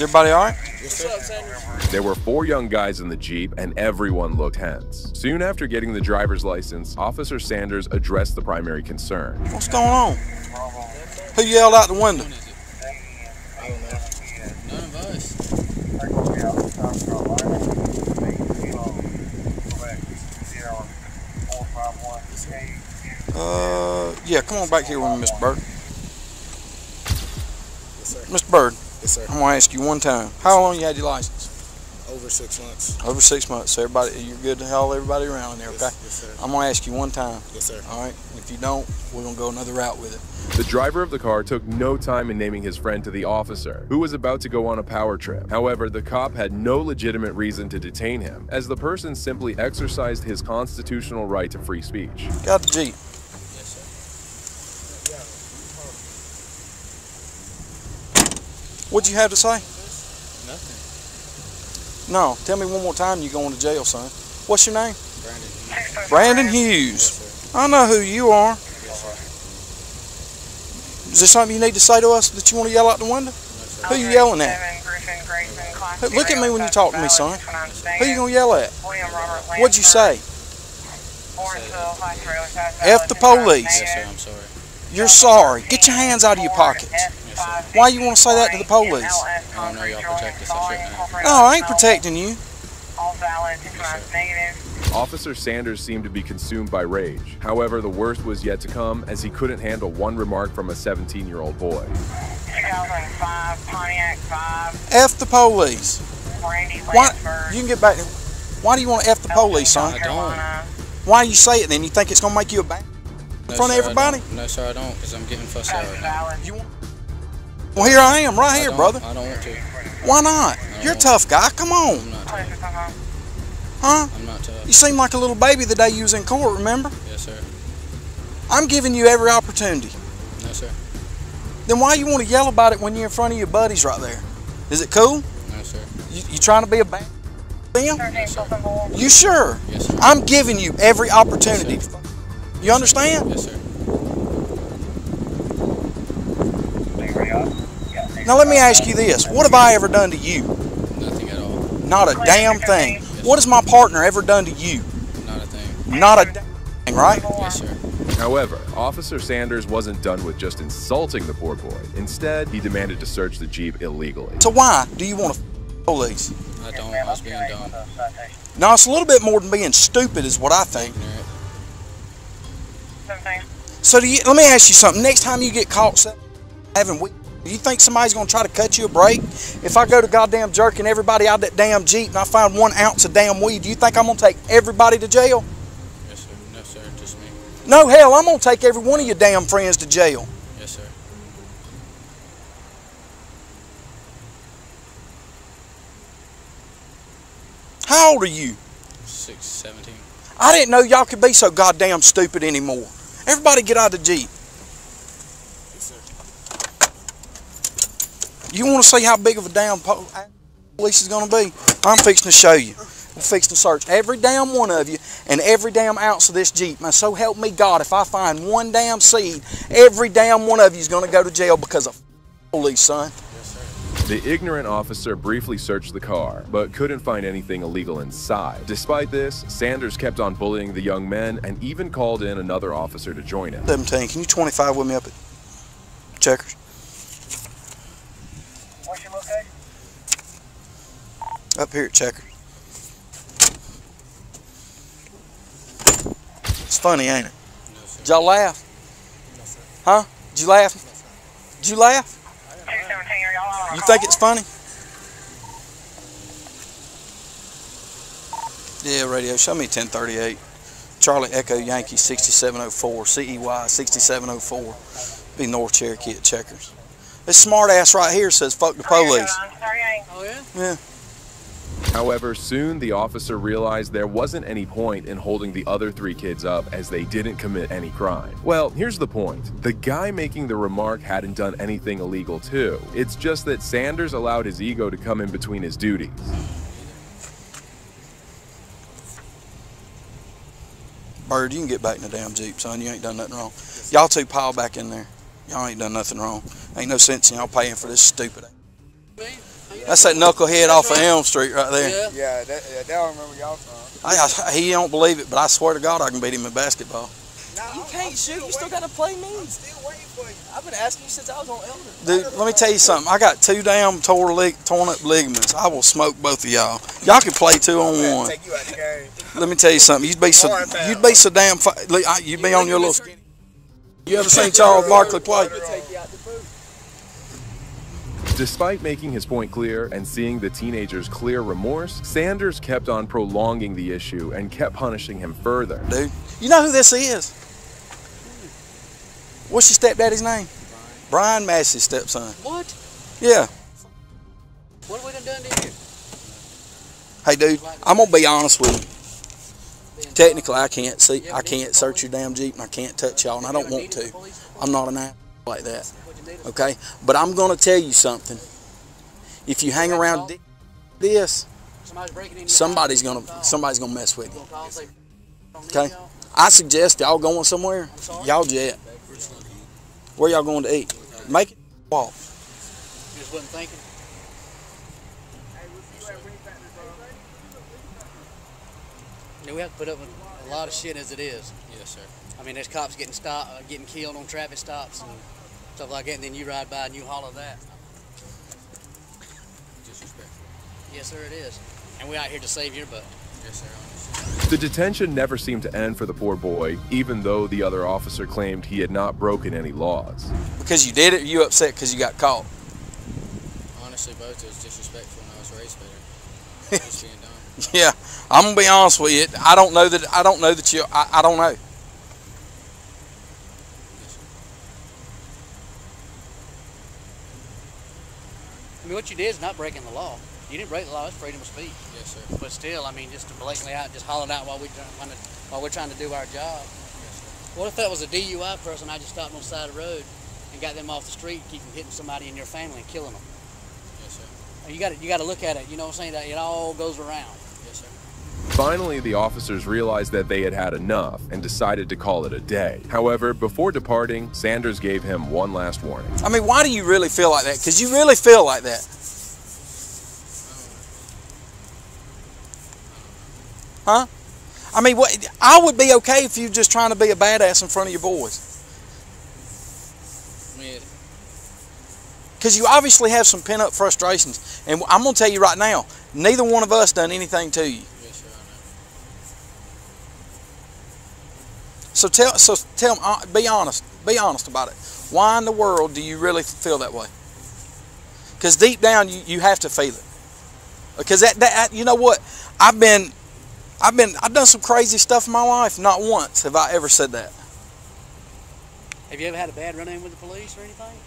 everybody all right? There were four young guys in the Jeep, and everyone looked tense. Soon after getting the driver's license, Officer Sanders addressed the primary concern. What's going on? Who yelled out the window? Uh, yeah, come on back here with me, Mr. Bird. Yes, sir. Mr. Bird. Yes, sir. I'm gonna ask you one time. How long you had your license? Over six months. Over six months. So everybody, you're good to haul everybody around in there, okay? Yes, sir. I'm gonna ask you one time. Yes, sir. All right. If you don't, we're gonna go another route with it. The driver of the car took no time in naming his friend to the officer, who was about to go on a power trip. However, the cop had no legitimate reason to detain him, as the person simply exercised his constitutional right to free speech. Got the Jeep. Yes, sir. What'd you have to say? Nothing. No. Tell me one more time you going to jail, son. What's your name? Brandon. Brandon Hughes. I know who you are. Yes, Is there something you need to say to us that you want to yell out the window? Who you yelling at? Hey, Look at me when you talk to me, son. Who you gonna yell at? What'd you say? F the police. Yes, sir. I'm sorry. You're sorry. Get your hands out of your pockets. Why you want to say that to the police? I don't know y'all protect us. I shouldn't have. No, I ain't protecting you. Officer Sanders seemed to be consumed by rage. However, the worst was yet to come as he couldn't handle one remark from a 17 year old boy. 2005 Pontiac 5. F the police. Randy Why? You can get back. Why do you want to F the police, son? I don't. Why you say it then? You think it's gonna make you a bad in front of sir, I everybody? No, sir, I don't, because I'm getting fussed out right now. Well, here I am, right I here, brother. I don't want to. Why not? You're a tough guy. Come on. I'm not tough. Huh? I'm not tough. You seem like a little baby the day you was in court. Remember? Yes, sir. I'm giving you every opportunity. No, sir. Then why you want to yell about it when you're in front of your buddies right there? Is it cool? No, sir. You, you trying to be a bad them? Yes, sir. You sure? Yes, sir. I'm giving you every opportunity. You understand? Yes, sir. Now let me ask you this: What have I ever done to you? Nothing at all. Not a damn thing. What has my partner ever done to you? Not a thing. Not a damn thing, right? Yes, sir. However, Officer Sanders wasn't done with just insulting the poor boy. Instead, he demanded to search the Jeep illegally. So why do you want to f- police? I don't. I was being dumb. No, it's a little bit more than being stupid, is what I think. So do you, let me ask you something. Next time you get caught se- having weed, do you think somebody's going to try to cut you a break? If I go to goddamn jerking everybody out of that damn Jeep and I find one ounce of damn weed, do you think I'm going to take everybody to jail? Yes, sir. No, sir. Just me. No, hell, I'm going to take every one of your damn friends to jail. Yes, sir. How old are you? Six, 17. I didn't know y'all could be so goddamn stupid anymore. Everybody get out of the Jeep. You want to see how big of a damn po- police is going to be? I'm fixing to show you. We're fixing to search every damn one of you and every damn ounce of this Jeep. Now, so help me God, if I find one damn seed, every damn one of you is going to go to jail because of police, son. The ignorant officer briefly searched the car, but couldn't find anything illegal inside. Despite this, Sanders kept on bullying the young men and even called in another officer to join him. 17. Can you 25 with me up at Checkers? What's your location? Up here at Checkers. It's funny, ain't it? Did y'all laugh? Huh? Did you laugh? Did you laugh? You think it's funny? Yeah, radio. Show me 1038. Charlie Echo Yankee 6704. CEY 6704. Be North Cherokee at Checkers. This smart ass right here says fuck the police. Oh, yeah? Yeah. However, soon the officer realized there wasn't any point in holding the other three kids up as they didn't commit any crime. Well, here's the point. The guy making the remark hadn't done anything illegal too. It's just that Sanders allowed his ego to come in between his duties. Bird, you can get back in the damn Jeep, son. You ain't done nothing wrong. Y'all two pile back in there. Y'all ain't done nothing wrong. Ain't no sense in y'all paying for this stupid. That's that knucklehead off of Elm Street right there. Yeah, that, yeah, that I remember y'all from. I, I, he don't believe it, but I swear to God, I can beat him in basketball. You can't shoot. You still gotta play me. I've been asking you since I was on Elder. Dude, let me tell you something. I got two damn tore lig- torn up ligaments. I will smoke both of y'all. Y'all can play two on one. Take you out the game. Let me tell you something. You'd be so you'd be so damn. Fi- you'd be on your little. You ever seen Charles Barkley play? Despite making his point clear and seeing the teenager's clear remorse, Sanders kept on prolonging the issue and kept punishing him further. Dude, you know who this is? What's your stepdaddy's name? Brian Massey's stepson. What? Yeah. What have we done done to you? Hey, dude, I'm gonna be honest with you. Technically, I can't see, I can't search your damn Jeep, and I can't touch y'all, and I don't want to. I'm not an ass like that. Okay, but I'm gonna tell you something. If you hang around this, Somebody's breaking in. somebody's gonna somebody's gonna mess with you. Okay, I suggest y'all going somewhere. Y'all jet. Where y'all going to eat? Make it walk. Just wasn't thinking. Yeah, we have to put up with a lot of shit as it is. Yes, sir. I mean, there's cops getting stopped, uh, getting killed on traffic stops and stuff like that, and then you ride by and you holler that. Disrespectful. Yes, sir, it is. And we out here to save your butt. Yes, sir. The detention never seemed to end for the poor boy, even though the other officer claimed he had not broken any laws. Because you did it, or you upset because you got caught. Honestly, both it was disrespectful and I was raised better. Just being dumb. Yeah, I'm gonna be honest with you. I don't know that. I don't know that you. I, I don't know. I mean, what you did is not breaking the law. You didn't break the law. It's freedom of speech. Yes, sir. But still, I mean, just to blatantly out, just hollering out while we trying to, while we're trying to do our job. What if that was a DUI person? I just stopped on the side of the road and got them off the street, keeping hitting somebody in your family and killing them. Yes, sir. You got to, you got to look at it. You know what I'm saying? That it all goes around. Yes, sir. Finally, the officers realized that they had had enough and decided to call it a day. However, before departing, Sanders gave him one last warning. I mean, why do you really feel like that? Because you really feel like that. Huh? I mean, what? I would be okay if you're just trying to be a badass in front of your boys. Because you obviously have some pent up frustrations. And I'm going to tell you right now, neither one of us done anything to you. yes, sir. I know. So tell, so tell, uh, be honest, be honest about it. Why in the world do you really feel that way? Because deep down, you, you have to feel it. Because that, that, you know what? I've been, I've been, I've done some crazy stuff in my life. Not once have I ever said that. Have you ever had a bad run-in with the police or anything?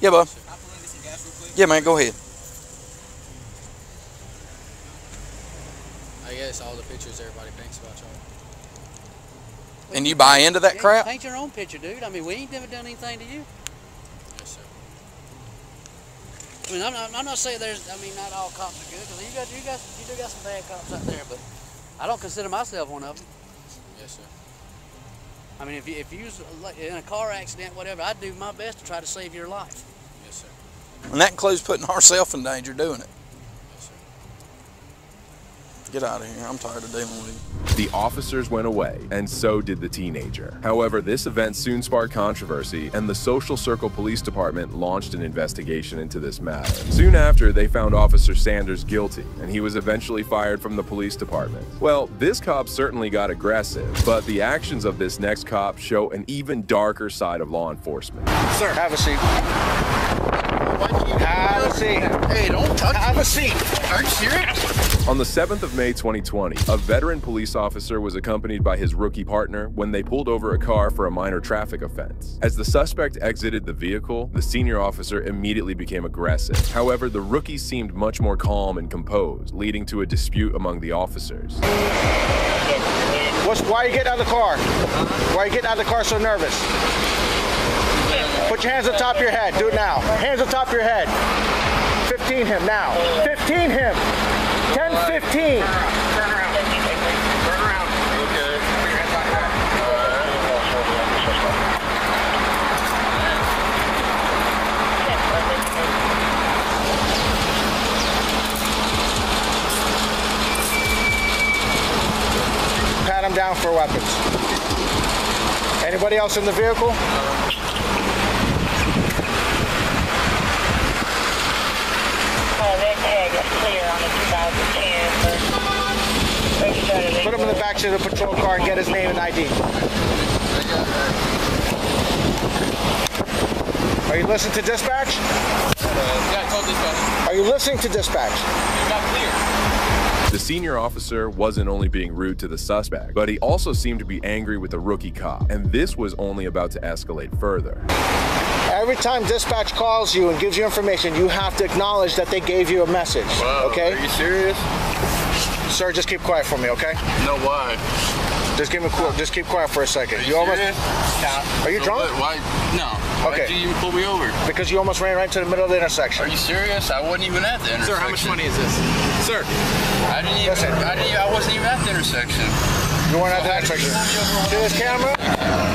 Yeah, bub. Yeah, man, go ahead. I guess all the pictures everybody thinks about y'all. And you buy into that Yeah, crap? Paint your own picture, dude. I mean, we ain't never done anything to you. Yes, sir. I mean, I'm not, I'm not saying there's, I mean, not all cops are good, because you got, you got, you do got some bad cops out there, but I don't consider myself one of them. Yes, sir. I mean, if you, if you was in a car accident, whatever, I'd do my best to try to save your life. Yes, sir. And that includes putting ourselves in danger doing it. Get out of here. I'm tired of dealing with you. The officers went away, and so did the teenager. However, this event soon sparked controversy, and the Social Circle Police Department launched an investigation into this matter. Soon after, they found Officer Sanders guilty, and he was eventually fired from the police department. Well, this cop certainly got aggressive, but the actions of this next cop show an even darker side of law enforcement. Sir, have a seat. Have a seat. Hey, don't touch Have a seat. Are you serious? On the 7th of May 2020, a veteran police officer was accompanied by his rookie partner when they pulled over a car for a minor traffic offense. As the suspect exited the vehicle, the senior officer immediately became aggressive. However, the rookie seemed much more calm and composed, leading to a dispute among the officers. What's, why are you getting out of the car? Why are you getting out of the car so nervous? Put your hands on top of your head. Do it now. Hands on top of your head. 15 him now. 15 him. 10 15. Pat him down for weapons. Anybody else in the vehicle? Put him in the back seat of the patrol car and get his name and ID. Are you listening to dispatch? Yeah, I told dispatch. Are you listening to dispatch? You're not clear. The senior officer wasn't only being rude to the suspect, but he also seemed to be angry with the rookie cop, and this was only about to escalate further. Every time dispatch calls you and gives you information, you have to acknowledge that they gave you a message. okay? Are you serious? Sir, just keep quiet for me, okay? No, why? Just give me cool. Just keep quiet for a second. Are you almost. serious? Are you So drunk? what? Why? No. Okay. Why'd you even pull me over? Because you almost ran right into the middle of the intersection. Are you serious? I wasn't even at the intersection. Sir, how much money is this? Sir. I didn't even. Listen. I didn't. I wasn't even at the intersection. You weren't at the intersection. See this camera?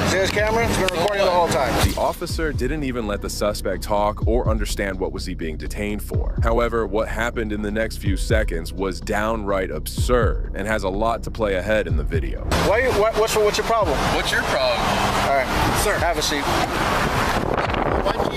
See this camera? It's been recording the whole time. The officer didn't even let the suspect talk or understand what was he being detained for. However, what happened in the next few seconds was downright absurd and has a lot to play ahead in the video. Why you, what, what's, what's your problem? What's your problem? All right, sir, have a seat.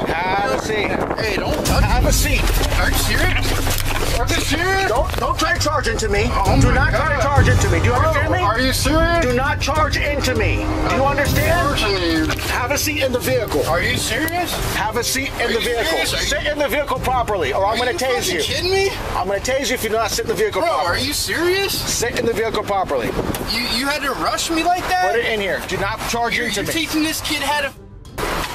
Have a seat. Hey, don't touch Have a seat. Are you serious? Are you serious? Don't, don't try to charge into me. Oh do not try to charge into me. Do you oh, understand me? Are you serious? Do not charge into me. Do you understand? Have a seat in the vehicle. Are you serious? Have a seat in Are the vehicle. Are Sit in the vehicle properly, or I'm going to you tase you. kidding me? I'm going to tase you if you do not sit in the vehicle Bro, properly. are you serious? Sit in the vehicle properly. You you had to rush me like that? Put it in here. Do not charge You're, into you're me. teaching this kid how to.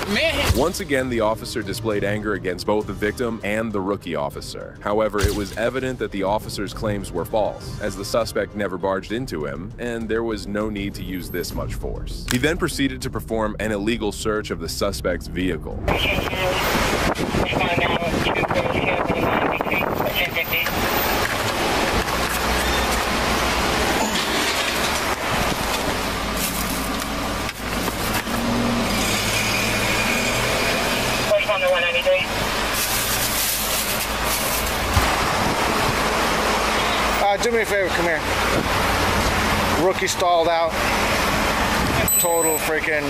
Man, Once again, the officer displayed anger against both the victim and the rookie officer. However, it was evident that the officer's claims were false, as the suspect never barged into him, and there was no need to use this much force. He then proceeded to perform an illegal search of the suspect's vehicle. Me a favor, come here. Rookie stalled out. Total freaking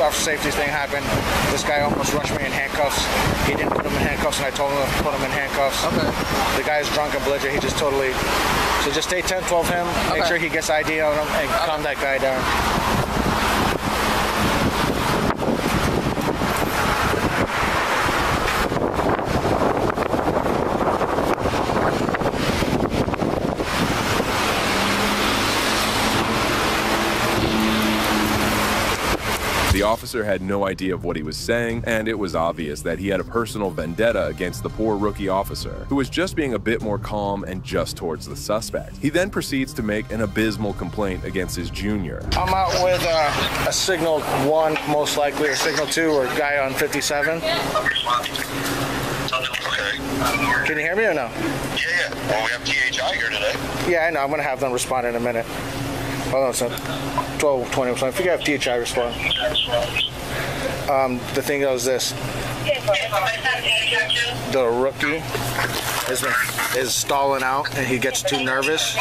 officer safety thing happened. This guy almost rushed me in handcuffs. He didn't put him in handcuffs, and I told him to put him in handcuffs. Okay. The guy's drunk and belligerent. He just totally. So just stay 10, 12 him. Make Okay. sure he gets ID on him and calm that guy down. Officer had no idea of what he was saying, and it was obvious that he had a personal vendetta against the poor rookie officer, who was just being a bit more calm and just towards the suspect. He then proceeds to make an abysmal complaint against his junior. I'm out with uh, a signal one, most likely, or signal two, or guy on 57. Okay. Can you hear me or no? Yeah, yeah. Well, we have THI here today. Yeah, I know. I'm going to have them respond in a minute. Hold on a second. 12, 20. So I figure I have THI respond. Um, the thing is this. The rookie is, is stalling out and he gets too nervous.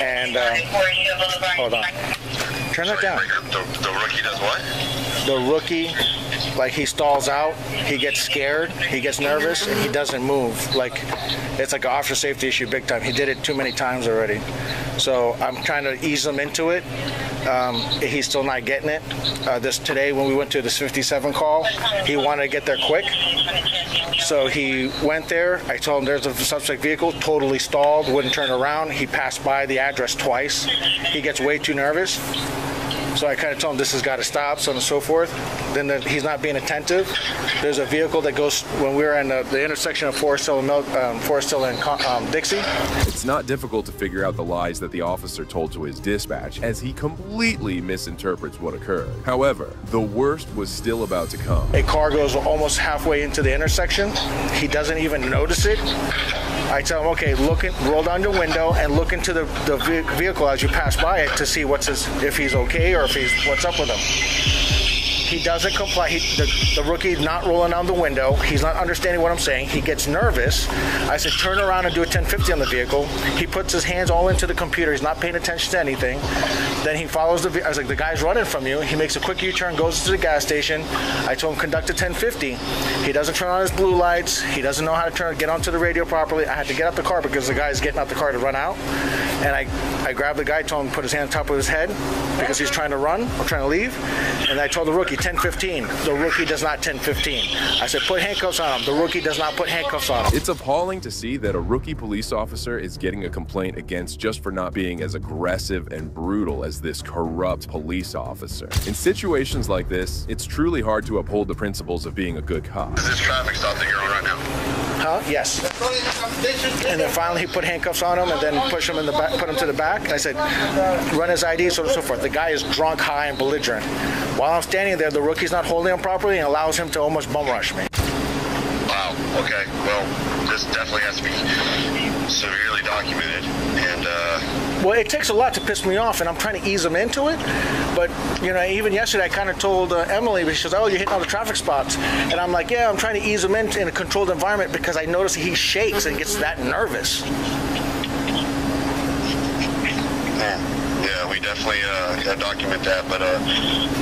And, uh, hold on. Turn that down. The, the rookie does what? The rookie, like he stalls out, he gets scared, he gets nervous, and he doesn't move. Like it's like an officer safety issue big time. He did it too many times already. So I'm trying to ease him into it. Um, he's still not getting it. Uh, this today when we went to this 57 call, he wanted to get there quick. So he went there. I told him there's a suspect vehicle, totally stalled, wouldn't turn around. He passed by the address twice. He gets way too nervous. So I kind of told him this has got to stop, so on and so forth. Then the, he's not being attentive. There's a vehicle that goes when we were in the, the intersection of Forest Hill and, um, Forest Hill and um, Dixie. It's not difficult to figure out the lies that the officer told to his dispatch, as he completely misinterprets what occurred. However, the worst was still about to come. A car goes almost halfway into the intersection. He doesn't even notice it. I tell him, okay, look, in, roll down your window and look into the, the vehicle as you pass by it to see what's his, if he's okay or if he's what's up with him. He doesn't comply. He, the, the rookie's not rolling down the window. He's not understanding what I'm saying. He gets nervous. I said, turn around and do a 1050 on the vehicle. He puts his hands all into the computer. He's not paying attention to anything. Then he follows the. I was like, the guy's running from you. He makes a quick U-turn, goes to the gas station. I told him conduct a 1050. He doesn't turn on his blue lights. He doesn't know how to turn get onto the radio properly. I had to get out the car because the guy's getting out the car to run out. And I, I grabbed the guy, told him to put his hand on top of his head because he's trying to run or trying to leave. And I told the rookie 1015. The rookie does not 1015. I said put handcuffs on him. The rookie does not put handcuffs on him. It's appalling to see that a rookie police officer is getting a complaint against just for not being as aggressive and brutal as this corrupt police officer. In situations like this, it's truly hard to uphold the principles of being a good cop. Is this traffic stop that you're on right now? Huh? Yes. And then finally he put handcuffs on him and then push him in the back, put him to the back. I said, run his ID, so on and so forth. The guy is drunk, high, and belligerent. While I'm standing there, the rookie's not holding him properly and allows him to almost bum rush me. Wow. Okay. Well, this definitely has to be severely documented. And uh, Well, it takes a lot to piss me off, and I'm trying to ease him into it. But you know, even yesterday, I kind of told uh, Emily, she says, "Oh, you're hitting all the traffic spots," and I'm like, "Yeah, I'm trying to ease him in in a controlled environment because I notice he shakes and gets that nervous." yeah, we definitely uh, gotta document that. But uh,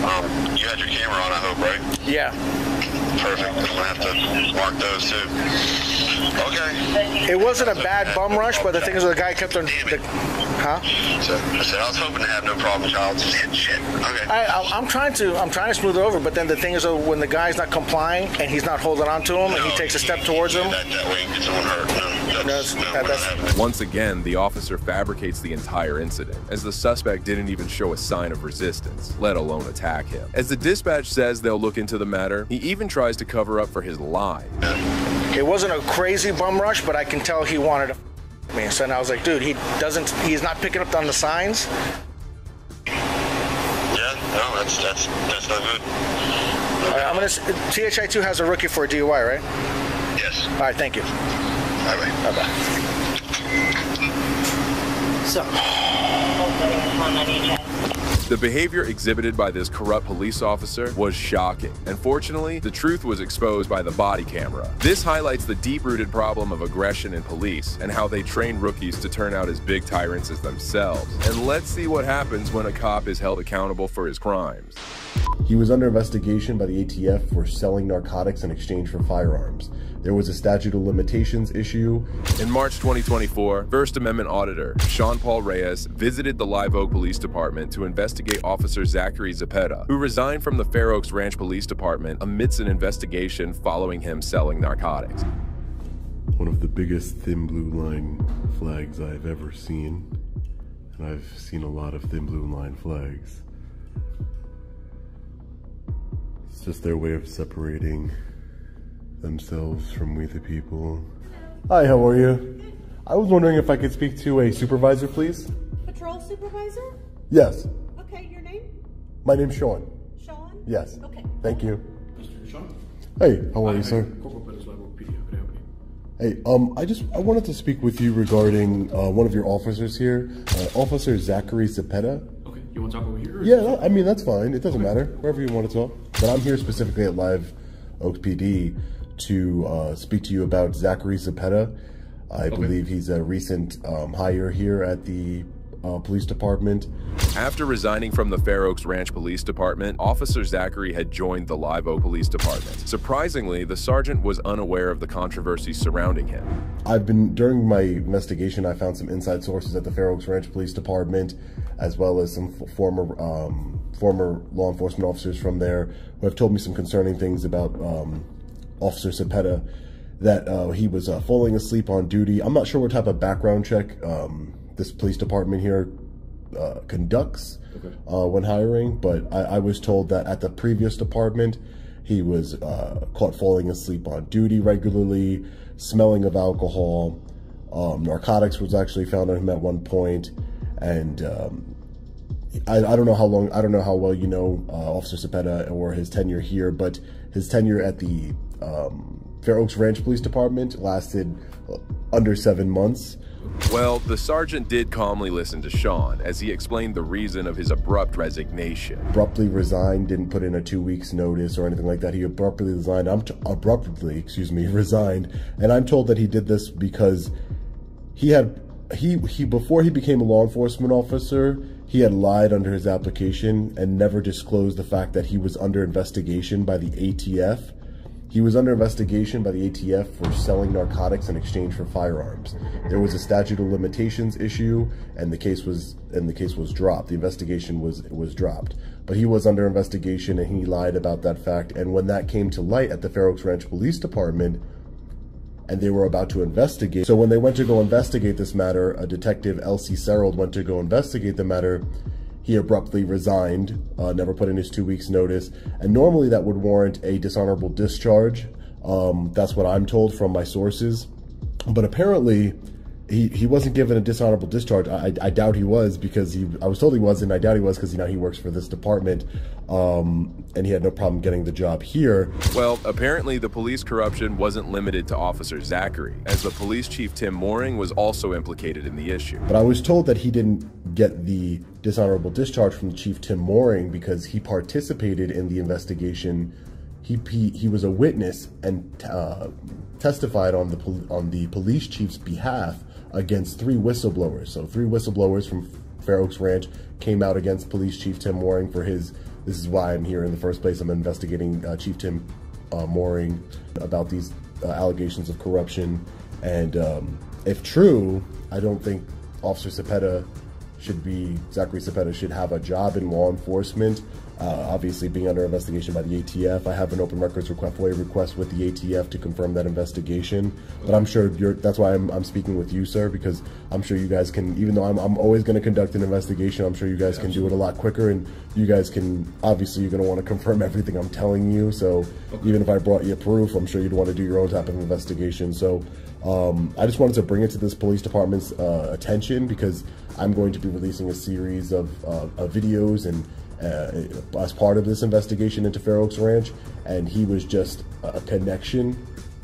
um, you had your camera on, I hope, right? Yeah. Perfect. I'm gonna have to mark those too. Okay. It wasn't a bad bum rush, but the thing is, the guy kept on. The, huh? So I said I was hoping to have no problem, child. Just hit shit. Okay. I, I, I'm trying to, I'm trying to smooth it over, but then the thing is, when the guy's not complying and he's not holding on to him, and he takes a step towards him. That, that way, someone hurt. No, that's, that- that's- Once again, the officer fabricates the entire incident, as the suspect didn't even show a sign of resistance, let alone attack him. As the dispatch says they'll look into the matter, he even tries to cover up for his lie. It wasn't a crazy bum rush, but I can tell he wanted to f- me. So then I was like, dude, he doesn't, he's not picking up on the signs. Yeah. No, that's that's that's not good. All right, I'm gonna. THI2 has a rookie for a DUI, right? Yes. All right, thank you. Bye bye. Bye bye. So. The behavior exhibited by this corrupt police officer was shocking, and fortunately, the truth was exposed by the body camera. This highlights the deep rooted problem of aggression in police and how they train rookies to turn out as big tyrants as themselves. And let's see what happens when a cop is held accountable for his crimes. He was under investigation by the ATF for selling narcotics in exchange for firearms. There was a statute of limitations issue. In March 2024, First Amendment auditor Sean Paul Reyes visited the Live Oak Police Department to investigate Officer Zachary Zapeta, who resigned from the Fair Oaks Ranch Police Department amidst an investigation following him selling narcotics. One of the biggest thin blue line flags I've ever seen. And I've seen a lot of thin blue line flags. It's just their way of separating themselves from we the people. Hi, how are you? I was wondering if I could speak to a supervisor, please. Patrol supervisor? Yes. Okay, your name? My name's Sean. Sean? Yes. Okay. Thank you. Mr. Sean? Hey, how are you, sir? Corporal Pettis, PD. How can I help you? Hey, um, I just I wanted to speak with you regarding uh, one of your officers here, uh, Officer Zachary Cepeda. Okay, you want to talk over here? Yeah, no, I mean that's fine. It doesn't matter wherever you want to talk. But I'm here specifically at Live Oaks PD to uh, speak to you about Zachary Cepeda. I believe he's a recent um, hire here at the uh, police department. After resigning from the Fair Oaks Ranch Police Department, Officer Zachary had joined the Live Oak Police Department. Surprisingly, the sergeant was unaware of the controversy surrounding him. I've been during my investigation. I found some inside sources at the Fair Oaks Ranch Police Department, as well as some f- former um, former law enforcement officers from there who have told me some concerning things about um, Officer Cepeda. That uh, he was uh, falling asleep on duty. I'm not sure what type of background check um, this police department here uh, conducts uh, when hiring, but I, I was told that at the previous department, he was uh, caught falling asleep on duty regularly, smelling of alcohol. Um, narcotics was actually found on him at one point, and um, I, I don't know how long, I don't know how well you know uh, Officer Cepeda or his tenure here, but his tenure at the um, Fair Oaks Ranch Police Department lasted under seven months. Well, the sergeant did calmly listen to Sean as he explained the reason of his abrupt resignation. abruptly resigned, didn't put in a two weeks notice or anything like that. He abruptly resigned. I'm t- abruptly, excuse me, resigned, and I'm told that he did this because he had he he before he became a law enforcement officer, he had lied under his application and never disclosed the fact that he was under investigation by the ATF. He was under investigation by the ATF for selling narcotics in exchange for firearms. There was a statute of limitations issue, and the case was and the case was dropped. The investigation was was dropped, but he was under investigation and he lied about that fact. And when that came to light at the Fair Oaks Ranch Police Department, and they were about to investigate. So when they went to go investigate this matter, a detective, Elsie Serold, went to go investigate the matter. He abruptly resigned, uh, never put in his two weeks notice. And normally that would warrant a dishonorable discharge. Um, that's what I'm told from my sources. But apparently he, he wasn't given a dishonorable discharge. I, I, doubt he was because he, I was told he was, and I doubt he was because you know he works for this department, um, and he had no problem getting the job here. Well, apparently the police corruption wasn't limited to Officer Zachary, as the police chief Tim Moring was also implicated in the issue. But I was told that he didn't get the dishonorable discharge from Chief Tim Moring because he participated in the investigation. He he, he was a witness and uh, testified on the on the police chief's behalf against three whistleblowers. So three whistleblowers from Fair Oaks Ranch came out against Police Chief Tim Moring for his. This is why I'm here in the first place. I'm investigating uh, Chief Tim uh, Moring about these uh, allegations of corruption, and um, if true, I don't think Officer Cepeda should be Zachary Cepeda should have a job in law enforcement. Uh, obviously, being under investigation by the ATF, I have an open records request, FOIA request with the ATF to confirm that investigation. But I'm sure you're. That's why I'm, I'm speaking with you, sir, because I'm sure you guys can. Even though I'm, I'm always going to conduct an investigation, I'm sure you guys can do it a lot quicker, and you guys can. Obviously, you're going to want to confirm everything I'm telling you. So even if I brought you proof, I'm sure you'd want to do your own type of investigation. So um, I just wanted to bring it to this police department's uh, attention because I'm going to be releasing a series of, uh, of videos and uh, as part of this investigation into Fair Oaks Ranch, and he was just a connection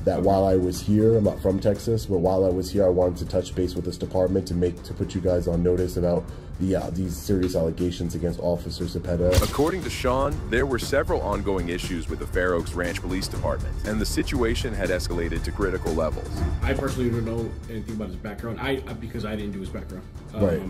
that while I was here, I'm not from Texas, but while I was here, I wanted to touch base with this department to make to put you guys on notice about the uh, these serious allegations against Officer Cepeda. According to Sean, there were several ongoing issues with the Fair Oaks Ranch Police Department, and the situation had escalated to critical levels. I personally don't know anything about his background. I uh, because I didn't do his background. Right.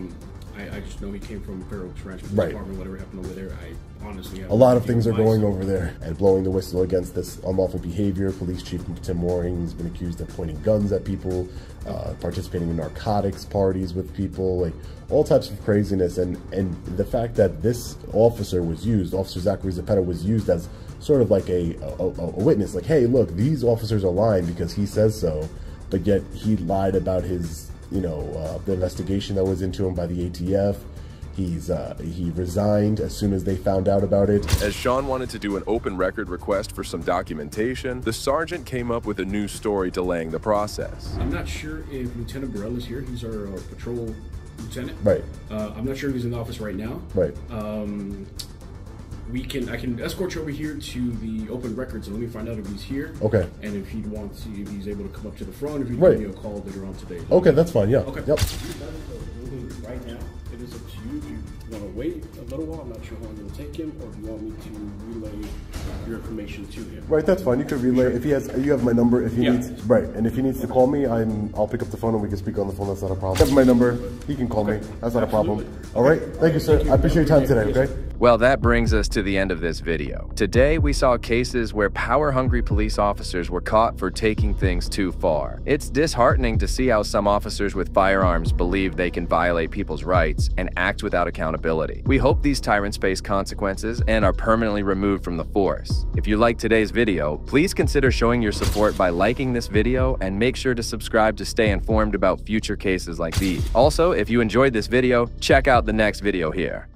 I, I just know he came from Fair Oaks Ranch Right. Department. Whatever happened over there, I honestly have A lot of things are going over there and blowing the whistle against this unlawful behavior. Police Chief Tim Moring has been accused of pointing guns at people, uh, participating in narcotics parties with people, like all types of craziness. And and the fact that this officer was used, Officer Zachary Zapeta, was used as sort of like a, a, a witness, like, hey, look, these officers are lying because he says so, but yet he lied about his, you know, uh, the investigation that was into him by the ATF. He's uh, he resigned as soon as they found out about it. As Sean wanted to do an open record request for some documentation, the sergeant came up with a new story delaying the process. I'm not sure if Lieutenant Burrell is here. He's our uh, patrol lieutenant. Right. Uh, I'm not sure if he's in the office right now. Right. Um, we can I can escort you over here to the open records and let me find out if he's here. Okay. And if he wants to, if he's able to come up to the front, if he Right. give you a call later on today. Okay, that's fine. Yeah. Okay. Yep. Right now, it is up to you. If you want to wait a little while, I'm not sure how long it'll take him, or if you want me to relay your information to him. Right, that's fine. You can relay if he has. You have my number. If he Yeah. needs, right, and if he needs to call me, I'm. I'll pick up the phone and we can speak on the phone. That's not a problem. You have my number. He can call me. That's not a problem. All right. Thank you, sir. I appreciate your time today. Okay. Well, that brings us to the end of this video. Today, we saw cases where power-hungry police officers were caught for taking things too far. It's disheartening to see how some officers with firearms believe they can violate people's rights and act without accountability. We hope these tyrants face consequences and are permanently removed from the force. If you liked today's video, please consider showing your support by liking this video and make sure to subscribe to stay informed about future cases like these. Also, if you enjoyed this video, check out the next video here.